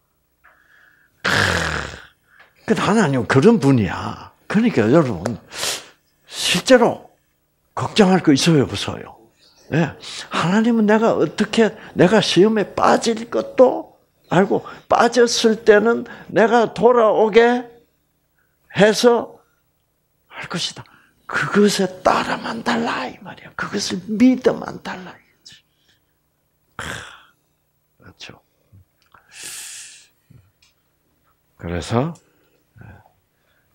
그 하나님 그런 분이야. 그러니까 여러분 실제로 걱정할 거 있어요, 없어요? 예. 하나님은 내가 어떻게 내가 시험에 빠질 것도 알고 빠졌을 때는 내가 돌아오게 해서 할 것이다. 그것에 따라만 달라 이 말이야. 그것을 믿어만 달라. 그렇죠. 그래서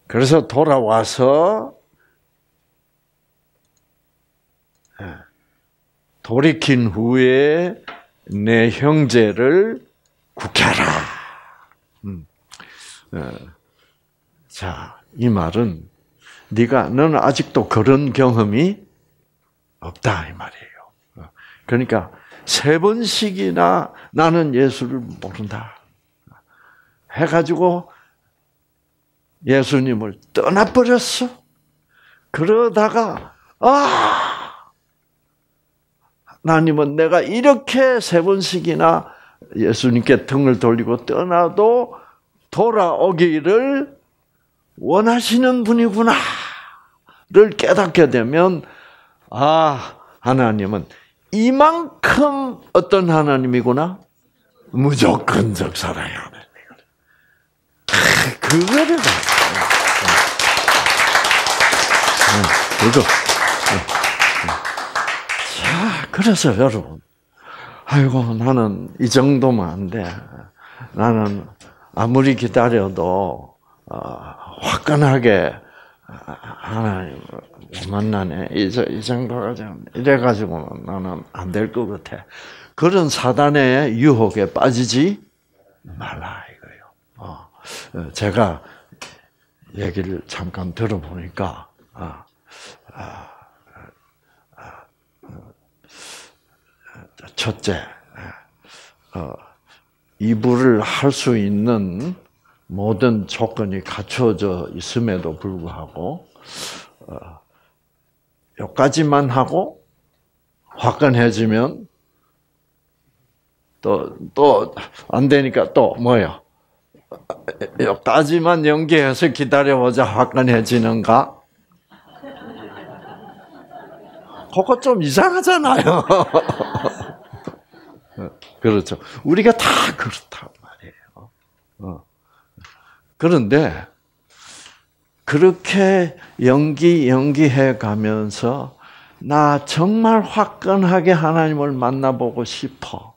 그래서 돌아와서 예, 돌이킨 후에 내 형제를 국해라. 음. 예. 자, 이 말은 네가 너는 아직도 그런 경험이 없다 이 말이에요. 그러니까 세 번씩이나 나는 예수를 모른다. 해가지고 예수님을 떠나버렸어. 그러다가 아 하나님은 내가 이렇게 세 번씩이나 예수님께 등을 돌리고 떠나도 돌아오기를 원하시는 분이구나를 깨닫게 되면 아 하나님은 이만큼 어떤 하나님이구나 무조건적 사랑의 하나님. 그거를 그거. 자, 그래서 여러분, 아이고 나는 이 정도면 안 돼. 나는 아무리 기다려도 어, 화끈하게 하나님 만나네. 이, 이 정도가 좀 이래가지고 나는 안 될 것 같아. 그런 사단의 유혹에 빠지지 말라 이거요. 어, 제가 얘기를 잠깐 들어보니까 아, 아, 아, 첫째, 어, 이불을 할 수 있는 모든 조건이 갖춰져 있음에도 불구하고 어, 여기까지만 하고 화끈해지면 또 또 안 되니까 또 뭐요? 여기까지만 연기해서 기다려보자 화끈해지는가? 그거 좀 이상하잖아요. *laughs* 그렇죠. 우리가 다 그렇단 말이에요. 어. 그런데 그렇게 연기 연기해 가면서 나 정말 화끈하게 하나님을 만나보고 싶어.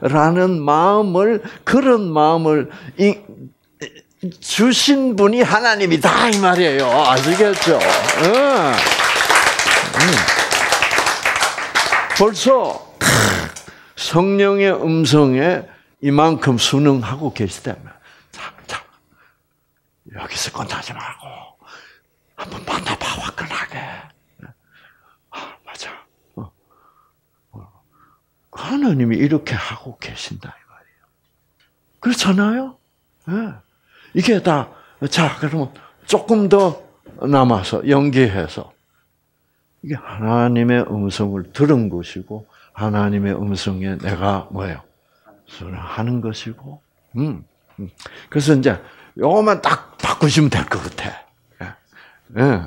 라는 마음을 그런 마음을 주신 분이 하나님이다 이 말이에요. 아시겠죠? 응. 벌써 성령의 음성에 이만큼 순응하고 계시다면 여기서 끝나지 말고 한번 만나봐 화끈하게. 아 맞아. 어. 어. 하나님이 이렇게 하고 계신다 이 말이에요. 그렇잖아요. 네. 이게 다 자 그러면 조금 더 남아서 연기해서 이게 하나님의 음성을 들은 것이고 하나님의 음성에 내가 뭐예요? 하는 것이고. 음. 음. 그래서 이제 요것만 딱 바꾸시면 될 것 같아. 예. 예.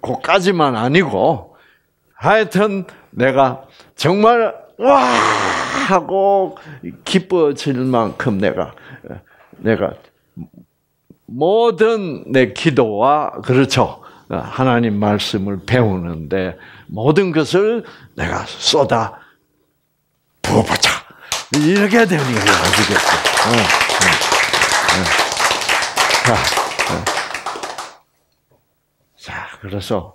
그까지만 아니고, 하여튼 내가 정말, 와! 하고 기뻐질 만큼 내가, 내가 모든 내 기도와, 그렇죠. 하나님 말씀을 배우는데 모든 것을 내가 쏟아 부어보자. 이렇게 되는 거예요. 아시겠죠? 어, 어, 어. 자, 어. 자, 그래서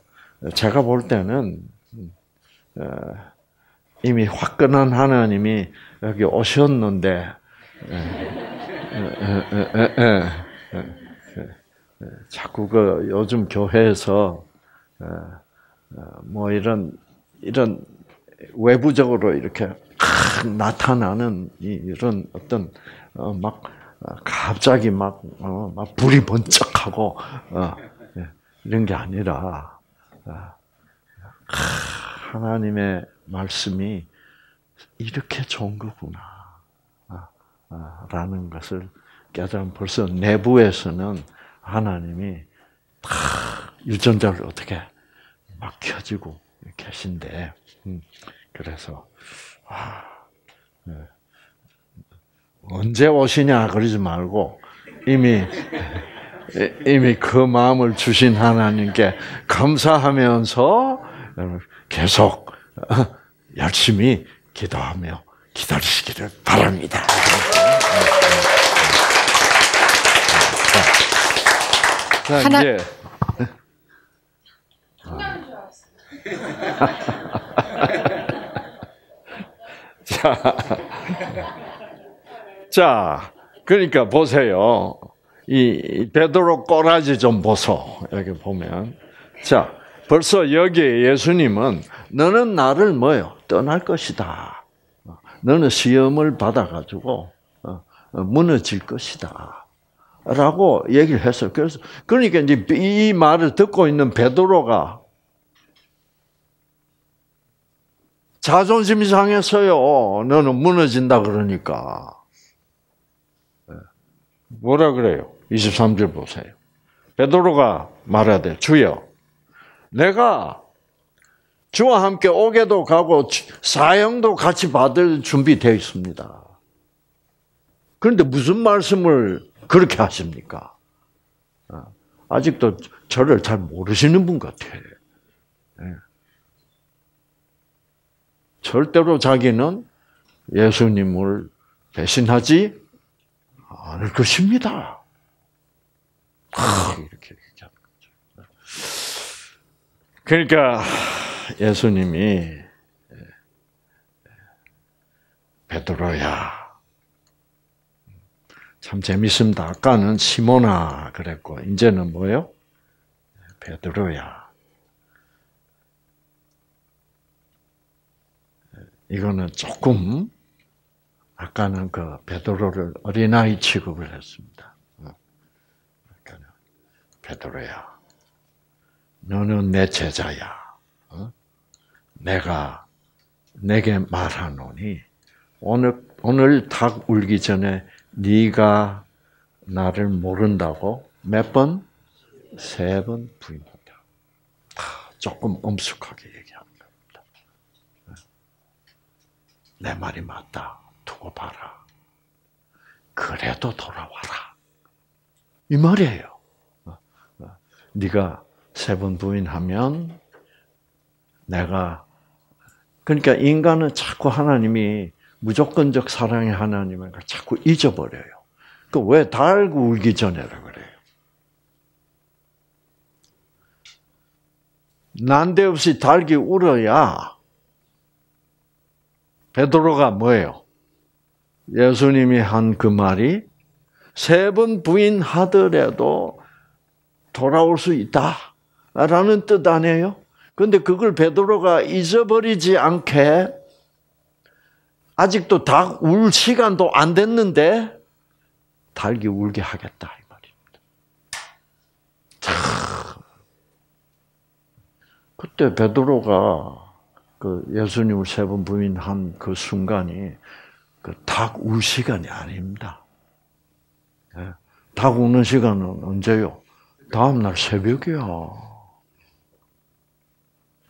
제가 볼 때는 어, 이미 화끈한 하나님이 여기 오셨는데 자꾸 그 요즘 교회에서 뭐 이런 이런 외부적으로 이렇게 나타나는 이런 어떤 막 갑자기 막, 막 불이 번쩍하고 예, 이런 게 아니라 하나님의 말씀이 이렇게 좋은 거구나. 라는 것을 깨달으면 벌써 내부에서는 하나님이 다 유전자를 어떻게 막 켜지고 계신데, 음, 그래서, 아, 네. 언제 오시냐 그러지 말고, 이미, 이미 그 마음을 주신 하나님께 감사하면서 계속 열심히 기도하며 기다리시기를 바랍니다. 자, 하나... 이제 *laughs* 자, 자, 그러니까 보세요. 이 베드로 꼬라지 좀 보소. 여기 보면. 자, 벌써 여기에 예수님은 너는 나를 뭐요? 떠날 것이다. 너는 시험을 받아가지고 어, 어, 무너질 것이다. 라고 얘기를 했어요. 그래서, 그러니까 이제 이 말을 듣고 있는 베드로가 자존심이 상했어요. 너는 무너진다 그러니까. 예. 뭐라 그래요? 23절 보세요. 베드로가 말하되 주여 내가 주와 함께 오게도 가고 사형도 같이 받을 준비되어 있습니다. 그런데 무슨 말씀을 그렇게 하십니까? 어, 아직도 저를 잘 모르시는 분 같아요. 예. 절대로 자기는 예수님을 배신하지 않을 것입니다. 이렇게 얘기하는 거죠. 그러니까 예수님이 베드로야 참 재밌습니다. 아까는 시모나 그랬고 이제는 뭐요? 베드로야. 이거는 조금 아까는 그 베드로를 어린아이 취급을 했습니다. 베드로야. 너는 내 제자야. 어? 내가 내게 말하노니 오늘 오늘 닭 울기 전에 네가 나를 모른다고 몇 번? 세 번 부인한다. 조금 엄숙하게 얘기하는 겁니다. 내 말이 맞다. 두고 봐라. 그래도 돌아와라. 이 말이에요. 네가 세 번 부인하면 내가 그러니까 인간은 자꾸 하나님이 무조건적 사랑의 하나님을 자꾸 잊어버려요. 그 왜 달고 울기 전에라 그래요. 난데없이 달기 울어야 베드로가 뭐예요? 예수님이 한 그 말이 세 번 부인하더라도 돌아올 수 있다라는 뜻 아니에요? 근데 그걸 베드로가 잊어버리지 않게 아직도 닭 울 시간도 안 됐는데 닭이 울게 하겠다 이 말입니다. 참. 그때 베드로가 그 예수님을 세 번 부인한 그 순간이 그 닭 울 시간이 아닙니다. 예. 닭 우는 시간은 언제요? 다음 날 새벽이야.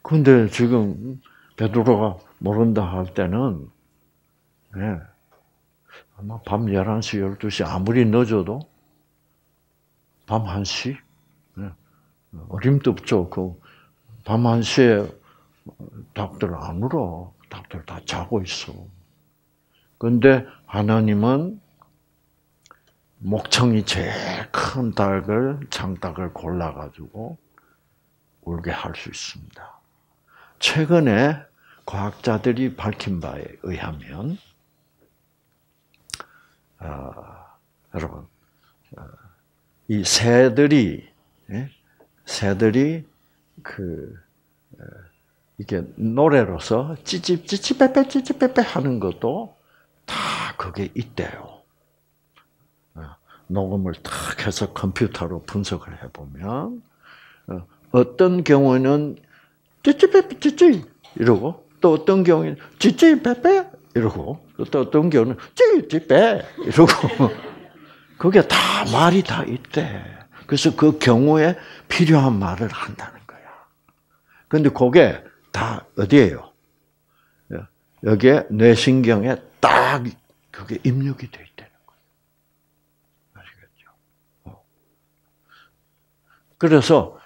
근데 지금 베드로가 모른다 할 때는 네. 아마 밤 11시, 12시 아무리 늦어도 밤 1시? 네. 어림도 없죠. 그 밤 1시에 닭들 안 울어. 닭들 다 자고 있어. 근데 하나님은 목청이 제일 큰 닭을, 장닭을 골라가지고 울게 할 수 있습니다. 최근에 과학자들이 밝힌 바에 의하면, 어, 여러분, 어, 이 새들이, 예? 새들이 그, 어, 이게 노래로서 찌찌, 찌찌빼빼, 찌찌빼빼 하는 것도 다 그게 있대요. 어, 녹음을 탁 해서 컴퓨터로 분석을 해보면, 어, 어떤 경우는 찌찌 빼빼, 찌찌 이러고, 또 어떤 경우에는 찌찌 빼빼 이러고, 또 어떤 경우는 찌찌 빼 이러고, *laughs* 그게 다 말이 다 있대. 그래서 그 경우에 필요한 말을 한다는 거야. 근데 그게 다 어디에요? 여기에 뇌신경에 딱 그게 입력이 돼 있다는 거예요. 아시겠죠? 어. 그래서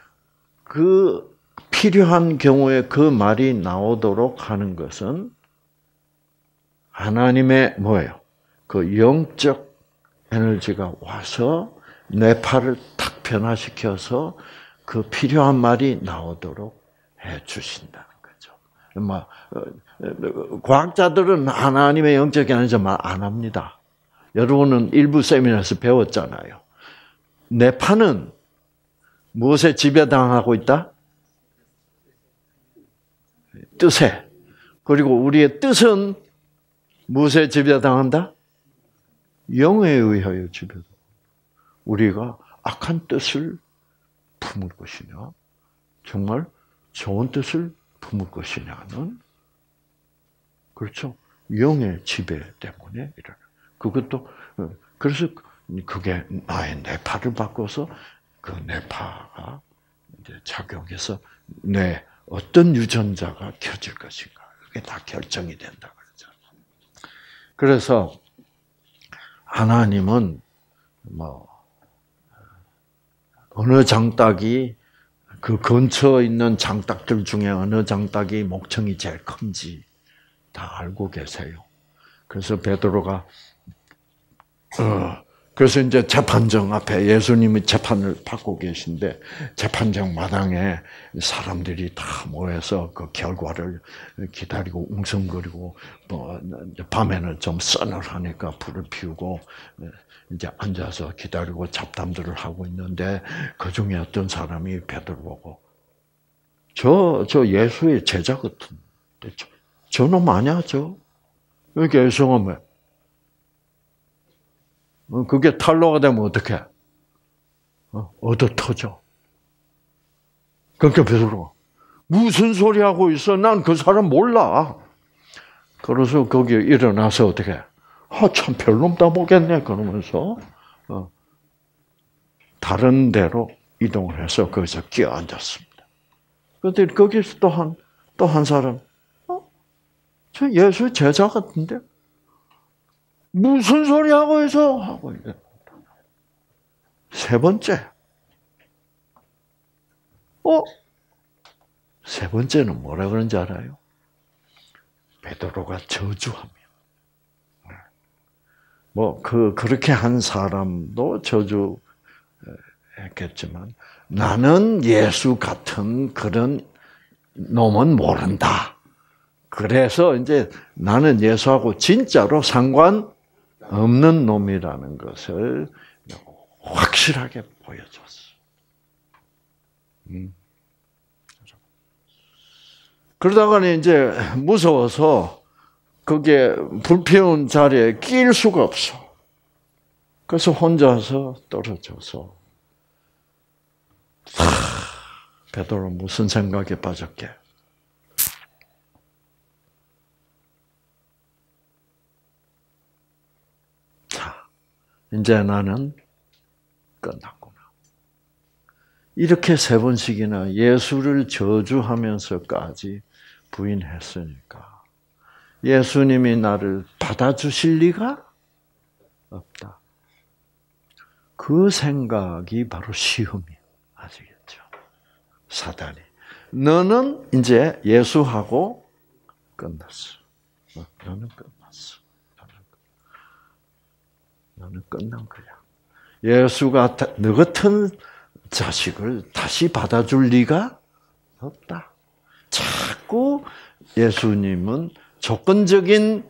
그 필요한 경우에 그 말이 나오도록 하는 것은 하나님의 뭐예요? 그 영적 에너지가 와서 뇌파를 탁 변화시켜서 그 필요한 말이 나오도록 해 주신다 는 거죠. 뭐 과학자들은 하나님의 영적 에너지 말안 합니다. 여러분은 일부 세미나에서 배웠잖아요. 뇌파는 무엇에 지배당하고 있다? 뜻에. 그리고 우리의 뜻은 무엇에 지배당한다? 영에 의하여 지배다. 우리가 악한 뜻을 품을 것이냐, 정말 좋은 뜻을 품을 것이냐는 그렇죠. 영의 지배 때문에 이런. 그것도 어, 그래서 그게 나의 뇌파를 바꿔서 그 뇌파가 이제 작용해서 뇌 어떤 유전자가 켜질 것인가 그게 다 결정이 된다 그러죠. 그래서 하나님은 뭐 어느 장닭이 그 근처에 있는 장닭들 중에 어느 장닭이 목청이 제일 큰지 다 알고 계세요. 그래서 베드로가 어, 그래서 이제 재판정 앞에 예수님이 재판을 받고 계신데 재판정 마당에 사람들이 다 모여서 그 결과를 기다리고 웅성거리고 뭐 밤에는 좀 서늘하니까 불을 피우고 이제 앉아서 기다리고 잡담들을 하고 있는데 그 중에 어떤 사람이 베드로 보고 저 저 예수의 제자 같은 저, 저놈 아니야 저 이렇게 예수가 어, 그게 탈로가 되면 어떻게? 어, 얻어 터져. 그러니까 베드로가 무슨 소리 하고 있어? 난 그 사람 몰라. 그래서 거기 일어나서 어떻게? 아, 참 별놈 다 보겠네. 그러면서 어, 다른 데로 이동을 해서 거기서 끼어 앉았습니다. 그런데 거기서 또 한 또 한 사람, 어, 저 예수 제자 같은데 무슨 소리 하고 있어? 하고 이제 세 번째. 어? 세 번째는 뭐라 그런지 알아요? 베드로가 저주하며. 뭐, 그, 그렇게 한 사람도 저주했겠지만, 나는 예수 같은 그런 놈은 모른다. 그래서 이제 나는 예수하고 진짜로 상관 없는 놈이라는 것을 확실하게 보여줬어. 음. 그러다가는 이제 무서워서 그게 불피운 자리에 끼일 수가 없어. 그래서 혼자서 떨어져서 하, 베드로 무슨 생각에 빠졌게? 이제 나는 끝났구나. 이렇게 세 번씩이나 예수를 저주하면서까지 부인했으니까 예수님이 나를 받아주실 리가 없다. 그 생각이 바로 시험이야. 아시겠죠? 사단이. 너는 이제 예수하고 끝났어. 너는 끝났어. 나는 끝난 거야. 예수가 너 같은 자식을 다시 받아줄 리가 없다. 자꾸 예수님은 조건적인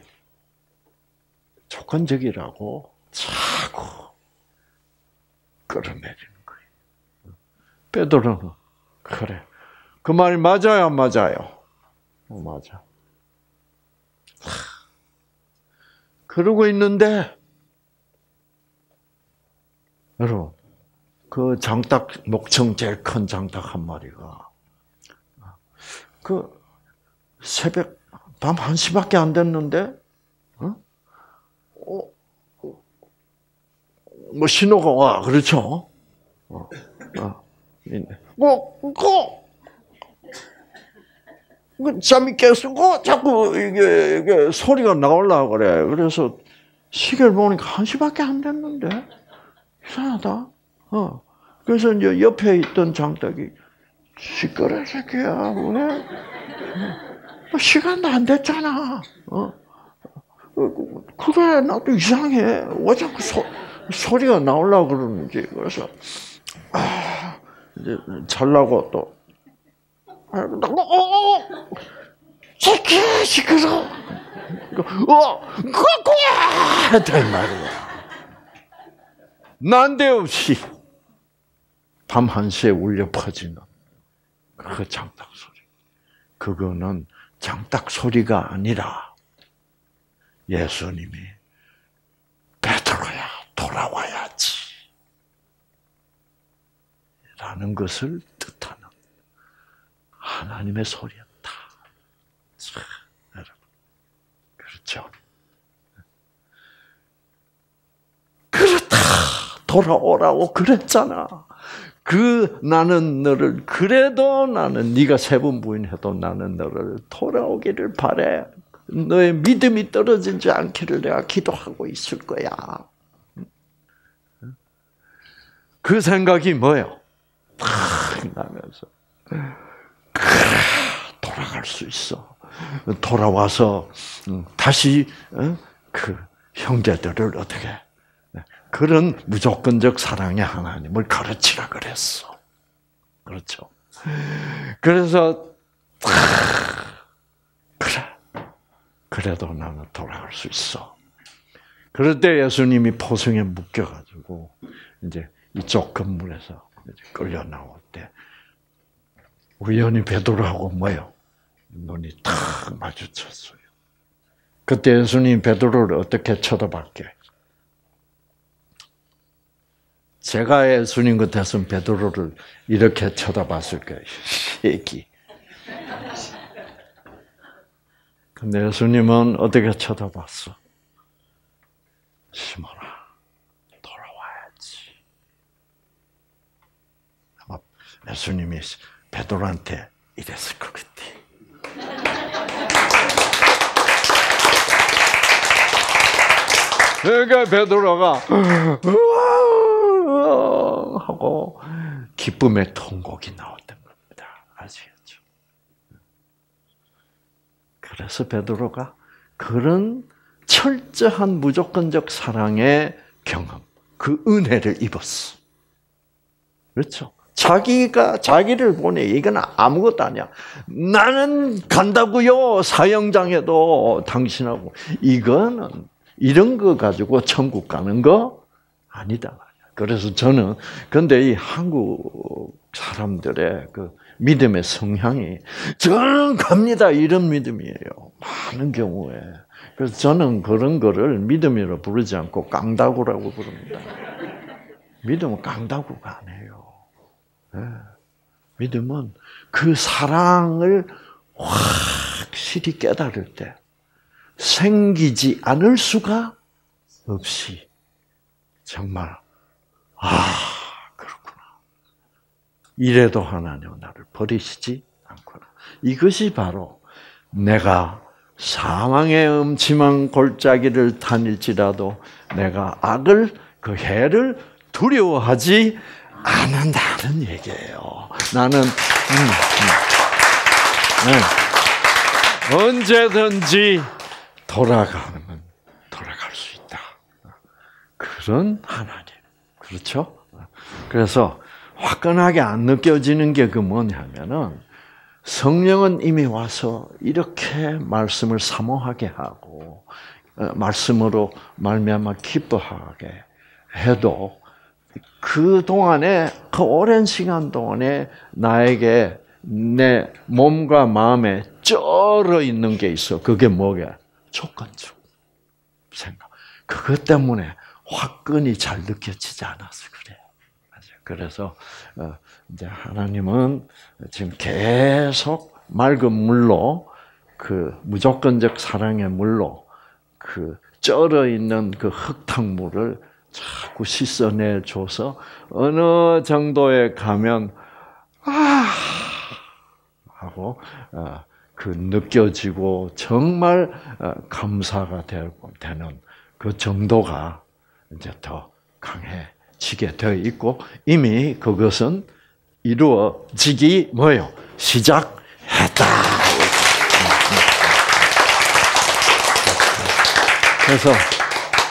조건적이라고 자꾸 끌어내리는 거예요. 베드로는 그래. 그말 맞아요, 맞아요? 어, 맞아. 그러고 있는데 여러분 그 장닭 목청 제일 큰 장닭 한 마리가 그 새벽 밤 1시밖에 안 됐는데 어? 어? 뭐 신호가 와 그렇죠? 어, 어, 뭐, 뭐, 그 잠이 깨서 자꾸 이게, 이게 소리가 나올라 그래. 그래서 시계를 보니까 한 시밖에 안 됐는데 이상하다. 어. 그래서 이제 옆에 있던 장닭이 시끄러 새끼야 왜? 뭐 시간도 안 됐잖아. 어. 그래 나도 이상해. 왜 자꾸 소, 소리가 나올라 그러는지 그래서 아 이제 잘라고 또 어, 어, 새끼 시끄러. 어, 그거야! 했단 말이야. 난데없이 밤 1시에 울려 퍼지는 그 장닭 소리. 그거는 장닭 소리가 아니라 예수님이 베드로야 돌아와야지. 라는 것을 뜻하는 하나님의 소리였다. 참, 여러분. 그렇죠. 그렇다. 돌아오라고 그랬잖아. 그 나는 너를 그래도 나는 네가 세 번 부인해도 나는 너를 돌아오기를 바래. 너의 믿음이 떨어지지 않기를 내가 기도하고 있을 거야. 그 생각이 뭐예요? 탁 나면서 돌아갈 수 있어. 돌아와서 음, 다시 어? 그 형제들을 어떻게 그런 무조건적 사랑의 하나님을 가르치라 그랬어. 그렇죠. 그래서 그래. 그래도 나는 돌아갈 수 있어. 그럴 때 예수님이 포성에 묶여가지고 이제 이쪽 건물에서 끌려 나올 때 우연히 베드로하고 뭐요? 눈이 탁 마주쳤어요. 그때 예수님 베드로를 어떻게 쳐다봤게? 제가 예수님 같았으면 베드로를 이렇게 쳐다봤을 거예요. *laughs* 새끼. 근데 예수님은 어떻게 쳐다봤어? 시몬아, 돌아와야지. 아마 예수님이 베드로한테 이랬을 것 같아. 그러니까 베드로가 하고 기쁨의 통곡이 나왔던 겁니다. 아시겠죠? 그래서 베드로가 그런 철저한 무조건적 사랑의 경험, 그 은혜를 입었어. 그렇죠? 자기가 자기를 보내 이건 아무것도 아니야. 나는 간다고요 사형장에도 당신하고 이거는 이런 거 가지고 천국 가는 거 아니다. 그래서 저는 근데 이 한국 사람들의 그 믿음의 성향이 저는 갑니다 이런 믿음이에요. 많은 경우에 그래서 저는 그런 거를 믿음이라 부르지 않고 깡다구라고 부릅니다. 믿음은 깡다구가 아니에요. 네. 믿음은 그 사랑을 확실히 깨달을 때 생기지 않을 수가 없이 정말 아 그렇구나. 이래도 하나님은 나를 버리시지 않구나. 이것이 바로 내가 사망의 음침한 골짜기를 다닐지라도 내가 악을 그 해를 두려워하지 않는다는 얘기예요. 나는 음, 음. 네. 언제든지 돌아가면 돌아갈 수 있다. 그 그런 하나님. 그렇죠? 그래서 화끈하게 안 느껴지는 게 그 뭐냐면은 성령은 이미 와서 이렇게 말씀을 사모하게 하고 어, 말씀으로 말미암아 기뻐하게 해도 그 동안에 그 오랜 시간 동안에 나에게 내 몸과 마음에 쩔어 있는 게 있어. 그게 뭐게? 조건적 생각. 그것 때문에 화끈이 잘 느껴지지 않아서 그래. 그래서 어, 이제 하나님은 지금 계속 맑은 물로 그 무조건적 사랑의 물로 그 쩔어 있는 그 흙탕물을 자꾸 씻어내 줘서 어느 정도에 가면 아 하고 어, 그 느껴지고 정말 어, 감사가 되는 그 정도가 이제 더 강해지게 되어 있고 이미 그것은 이루어지기 뭐요 시작했다. 그래서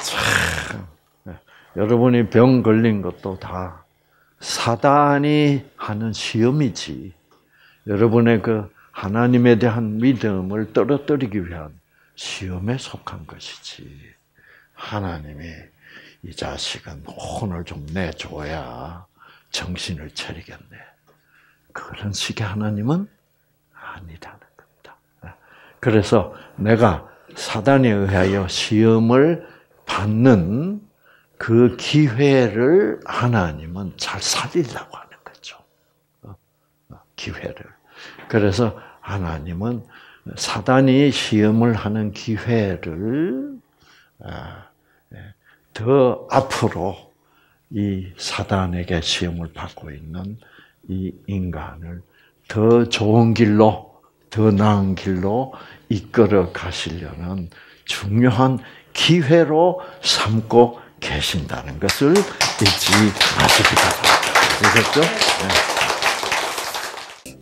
참, 여러분이 병 걸린 것도 다 사단이 하는 시험이지. 여러분의 그 하나님에 대한 믿음을 떨어뜨리기 위한 시험에 속한 것이지. 하나님이 이 자식은 혼을 좀 내줘야 정신을 차리겠네. 그런 식의 하나님은 아니라는 겁니다. 그래서 내가 사단에 의하여 시험을 받는 그 기회를 하나님은 잘 살리려고 하는 거죠. 기회를. 그래서 하나님은 사단이 시험을 하는 기회를 아, 예, 더 앞으로 이 사단에게 시험을 받고 있는 이 인간을 더 좋은 길로, 더 나은 길로 이끌어 가시려는 중요한 기회로 삼고 계신다는 것을 잊지 마시기 바랍니다. 되겠죠? 네.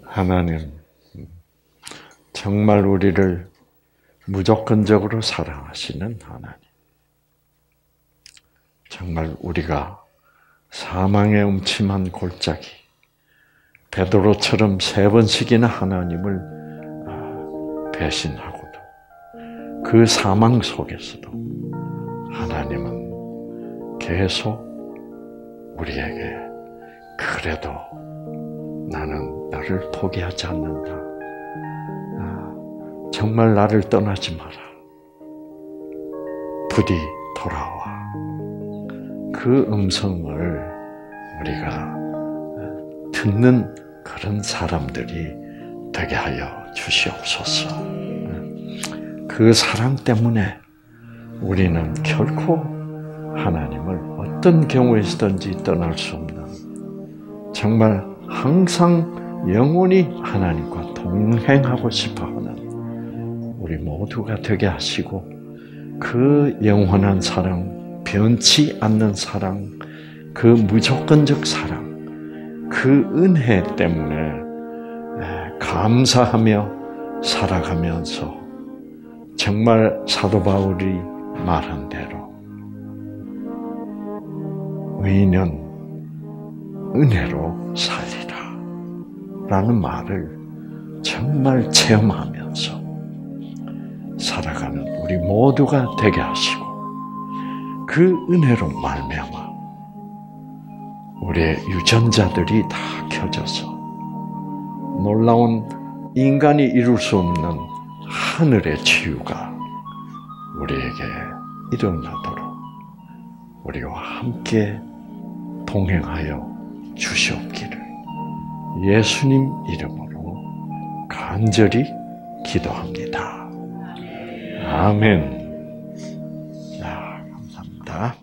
하나님, 정말 우리를 무조건적으로 사랑하시는 하나님. 정말 우리가 사망의 음침한 골짜기, 베드로처럼 세 번씩이나 하나님을 아, 배신하고도 그 사망 속에서도 하나님은 계속 우리에게 그래도 나는 나를 포기하지 않는다. 아, 정말 나를 떠나지 마라. 부디 돌아와. 그 음성을 우리가 듣는 그런 사람들이 되게 하여 주시옵소서. 그 사랑 때문에 우리는 결코 하나님을 어떤 경우에서든지 떠날 수 없는 정말 항상 영원히 하나님과 동행하고 싶어 하는 우리 모두가 되게 하시고 그 영원한 사랑, 변치 않는 사랑, 그 무조건적 사랑, 그 은혜 때문에 감사하며 살아가면서 정말 사도 바울이 말한 대로 의인은 은혜로 살리라 라는 말을 정말 체험하면서 살아가는 우리 모두가 되게 하시고 그 은혜로 말미암아 우리의 유전자들이 다 켜져서 놀라운 인간이 이룰 수 없는 하늘의 치유가 우리에게 일어나도록 우리와 함께 동행하여 주시옵기를 예수님 이름으로 간절히 기도합니다. 아멘. Huh.